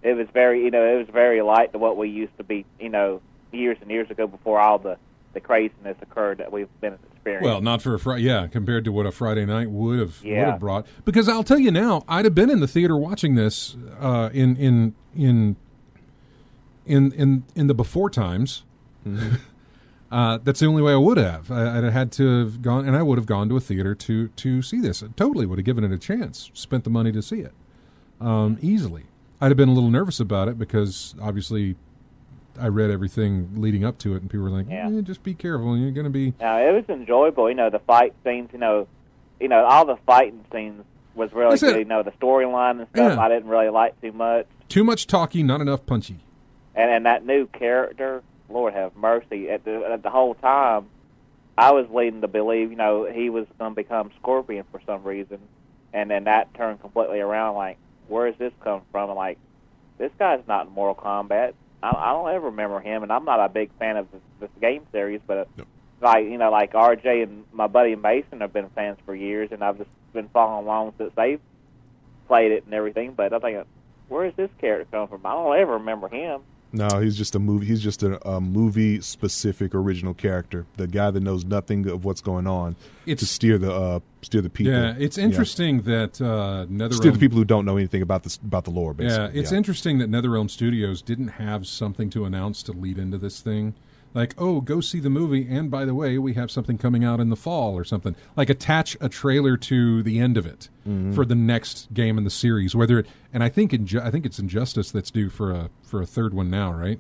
It was very. You know, it was very light to what we used to be. You know, years and years ago before all the the craziness occurred that we've been experiencing. Well, not for a Friday. Yeah, compared to what a Friday night would have would have brought. Because I'll tell you now, I'd have been in the theater watching this uh, in in in in in in the before times. *laughs* uh, that's the only way I would have. I, I'd have had to have gone, and I would have gone to a theater to to see this. I totally would have given it a chance. Spent the money to see it um, easily. I'd have been a little nervous about it because obviously. I read everything leading up to it, and people were like, Yeah. eh, "Just be careful. You're going to be Now it was enjoyable. You know, the fight scenes. You know, you know all the fighting scenes was really good. You know, the storyline and stuff. Yeah. I didn't really like too much. too much talking, not enough punchy." And and that new character, Lord have mercy. At the at the whole time, I was leading to believe, you know, he was going to become Scorpion for some reason, and then that turned completely around. Like, where is this come from? And like, this guy's not in Mortal Kombat. I, I don't ever remember him, and I'm not a big fan of this, this game series, but uh, No. like you know, like RJ and my buddy Mason have been fans for years, and I've just been following along since they've played it and everything. But I'm thinking, uh, where is this character come from? I don't ever remember him. No, he's just a movie. He's just a, a movie specific original character. The guy that knows nothing of what's going on It's- to steer the uh, steer the people. Yeah, it's interesting that uh, Steer the people who don't know anything about this about the lore. Basically. yeah, it's interesting that NetherRealm Studios didn't have something to announce to lead into this thing. Like, oh, go see the movie, and by the way, we have something coming out in the fall or something. Like, attach a trailer to the end of it for the next game in the series. Whether it, and I think Inju- I think it's Injustice that's due for a for a third one now, right?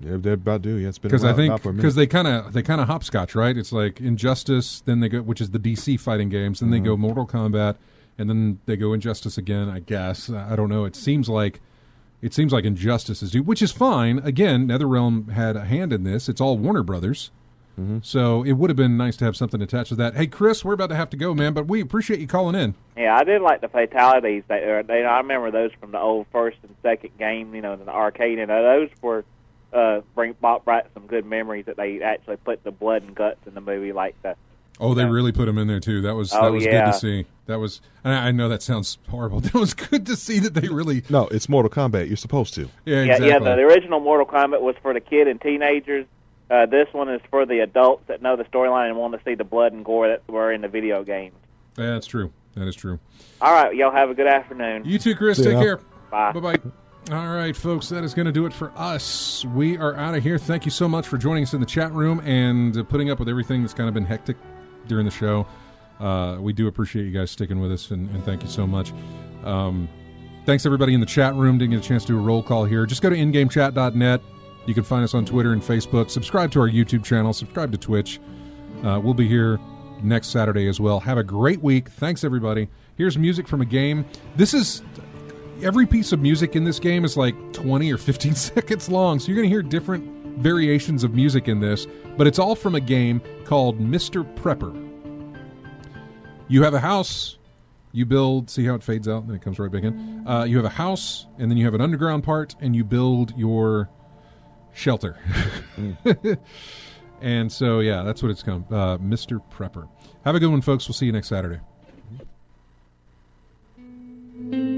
Yeah, they're about due. Yeah, it's been because I think because they kind of they kind of hopscotch, right? It's like Injustice, then they go, which is the DC fighting games, then they Mm-hmm. go Mortal Kombat, and then they go Injustice again. I guess I don't know. It seems like it seems like Injustice is due, which is fine. Again, NetherRealm had a hand in this. It's all Warner Brothers. Mm-hmm. So it would have been nice to have something attached to that. Hey, Chris, we're about to have to go, man, but we appreciate you calling in. Yeah, I did like the fatalities. That are, they, I remember those from the old first and second game, you know, in the arcade, and uh, those were uh, bring brought back some good memories that they actually put the blood and guts in the movie, like the Oh, they Yeah. really put him in there too. That was that Oh, was good to see. That was. and I I know that sounds horrible. *laughs* That was good to see that they really. no, it's Mortal Kombat. You're supposed to. Yeah, yeah, exactly. yeah. The, the original Mortal Kombat was for the kid and teenagers. Uh, this one is for the adults that know the storyline and want to see the blood and gore that were in the video games. Yeah, that's true. That is true. All right, y'all have a good afternoon. You too, Chris. See Take ya. care. Bye. Bye bye. All right, folks, that is going to do it for us. We are out of here. Thank you so much for joining us in the chat room and uh, putting up with everything that's kind of been hectic during the show. Uh, we do appreciate you guys sticking with us, and, and thank you so much. Um, thanks, everybody in the chat room. Didn't get a chance to do a roll call here. Just go to ingamechat.net. You can find us on Twitter and Facebook. Subscribe to our YouTube channel. Subscribe to Twitch. Uh, we'll be here next Saturday as well. Have a great week. Thanks, everybody. Here's music from a game. This is every piece of music in this game is like 20 or 15 *laughs* seconds long, so you're going to hear different variations of music in this, but it's all from a game called Mr. Prepper. You have a house, you build, see how it fades out, then it comes right back in. Uh, you have a house, and then you have an underground part, and you build your shelter. mm. *laughs* and so, yeah, that's what it's called uh, Mr. Prepper. Have a good one, folks. We'll see you next Saturday. Mm-hmm.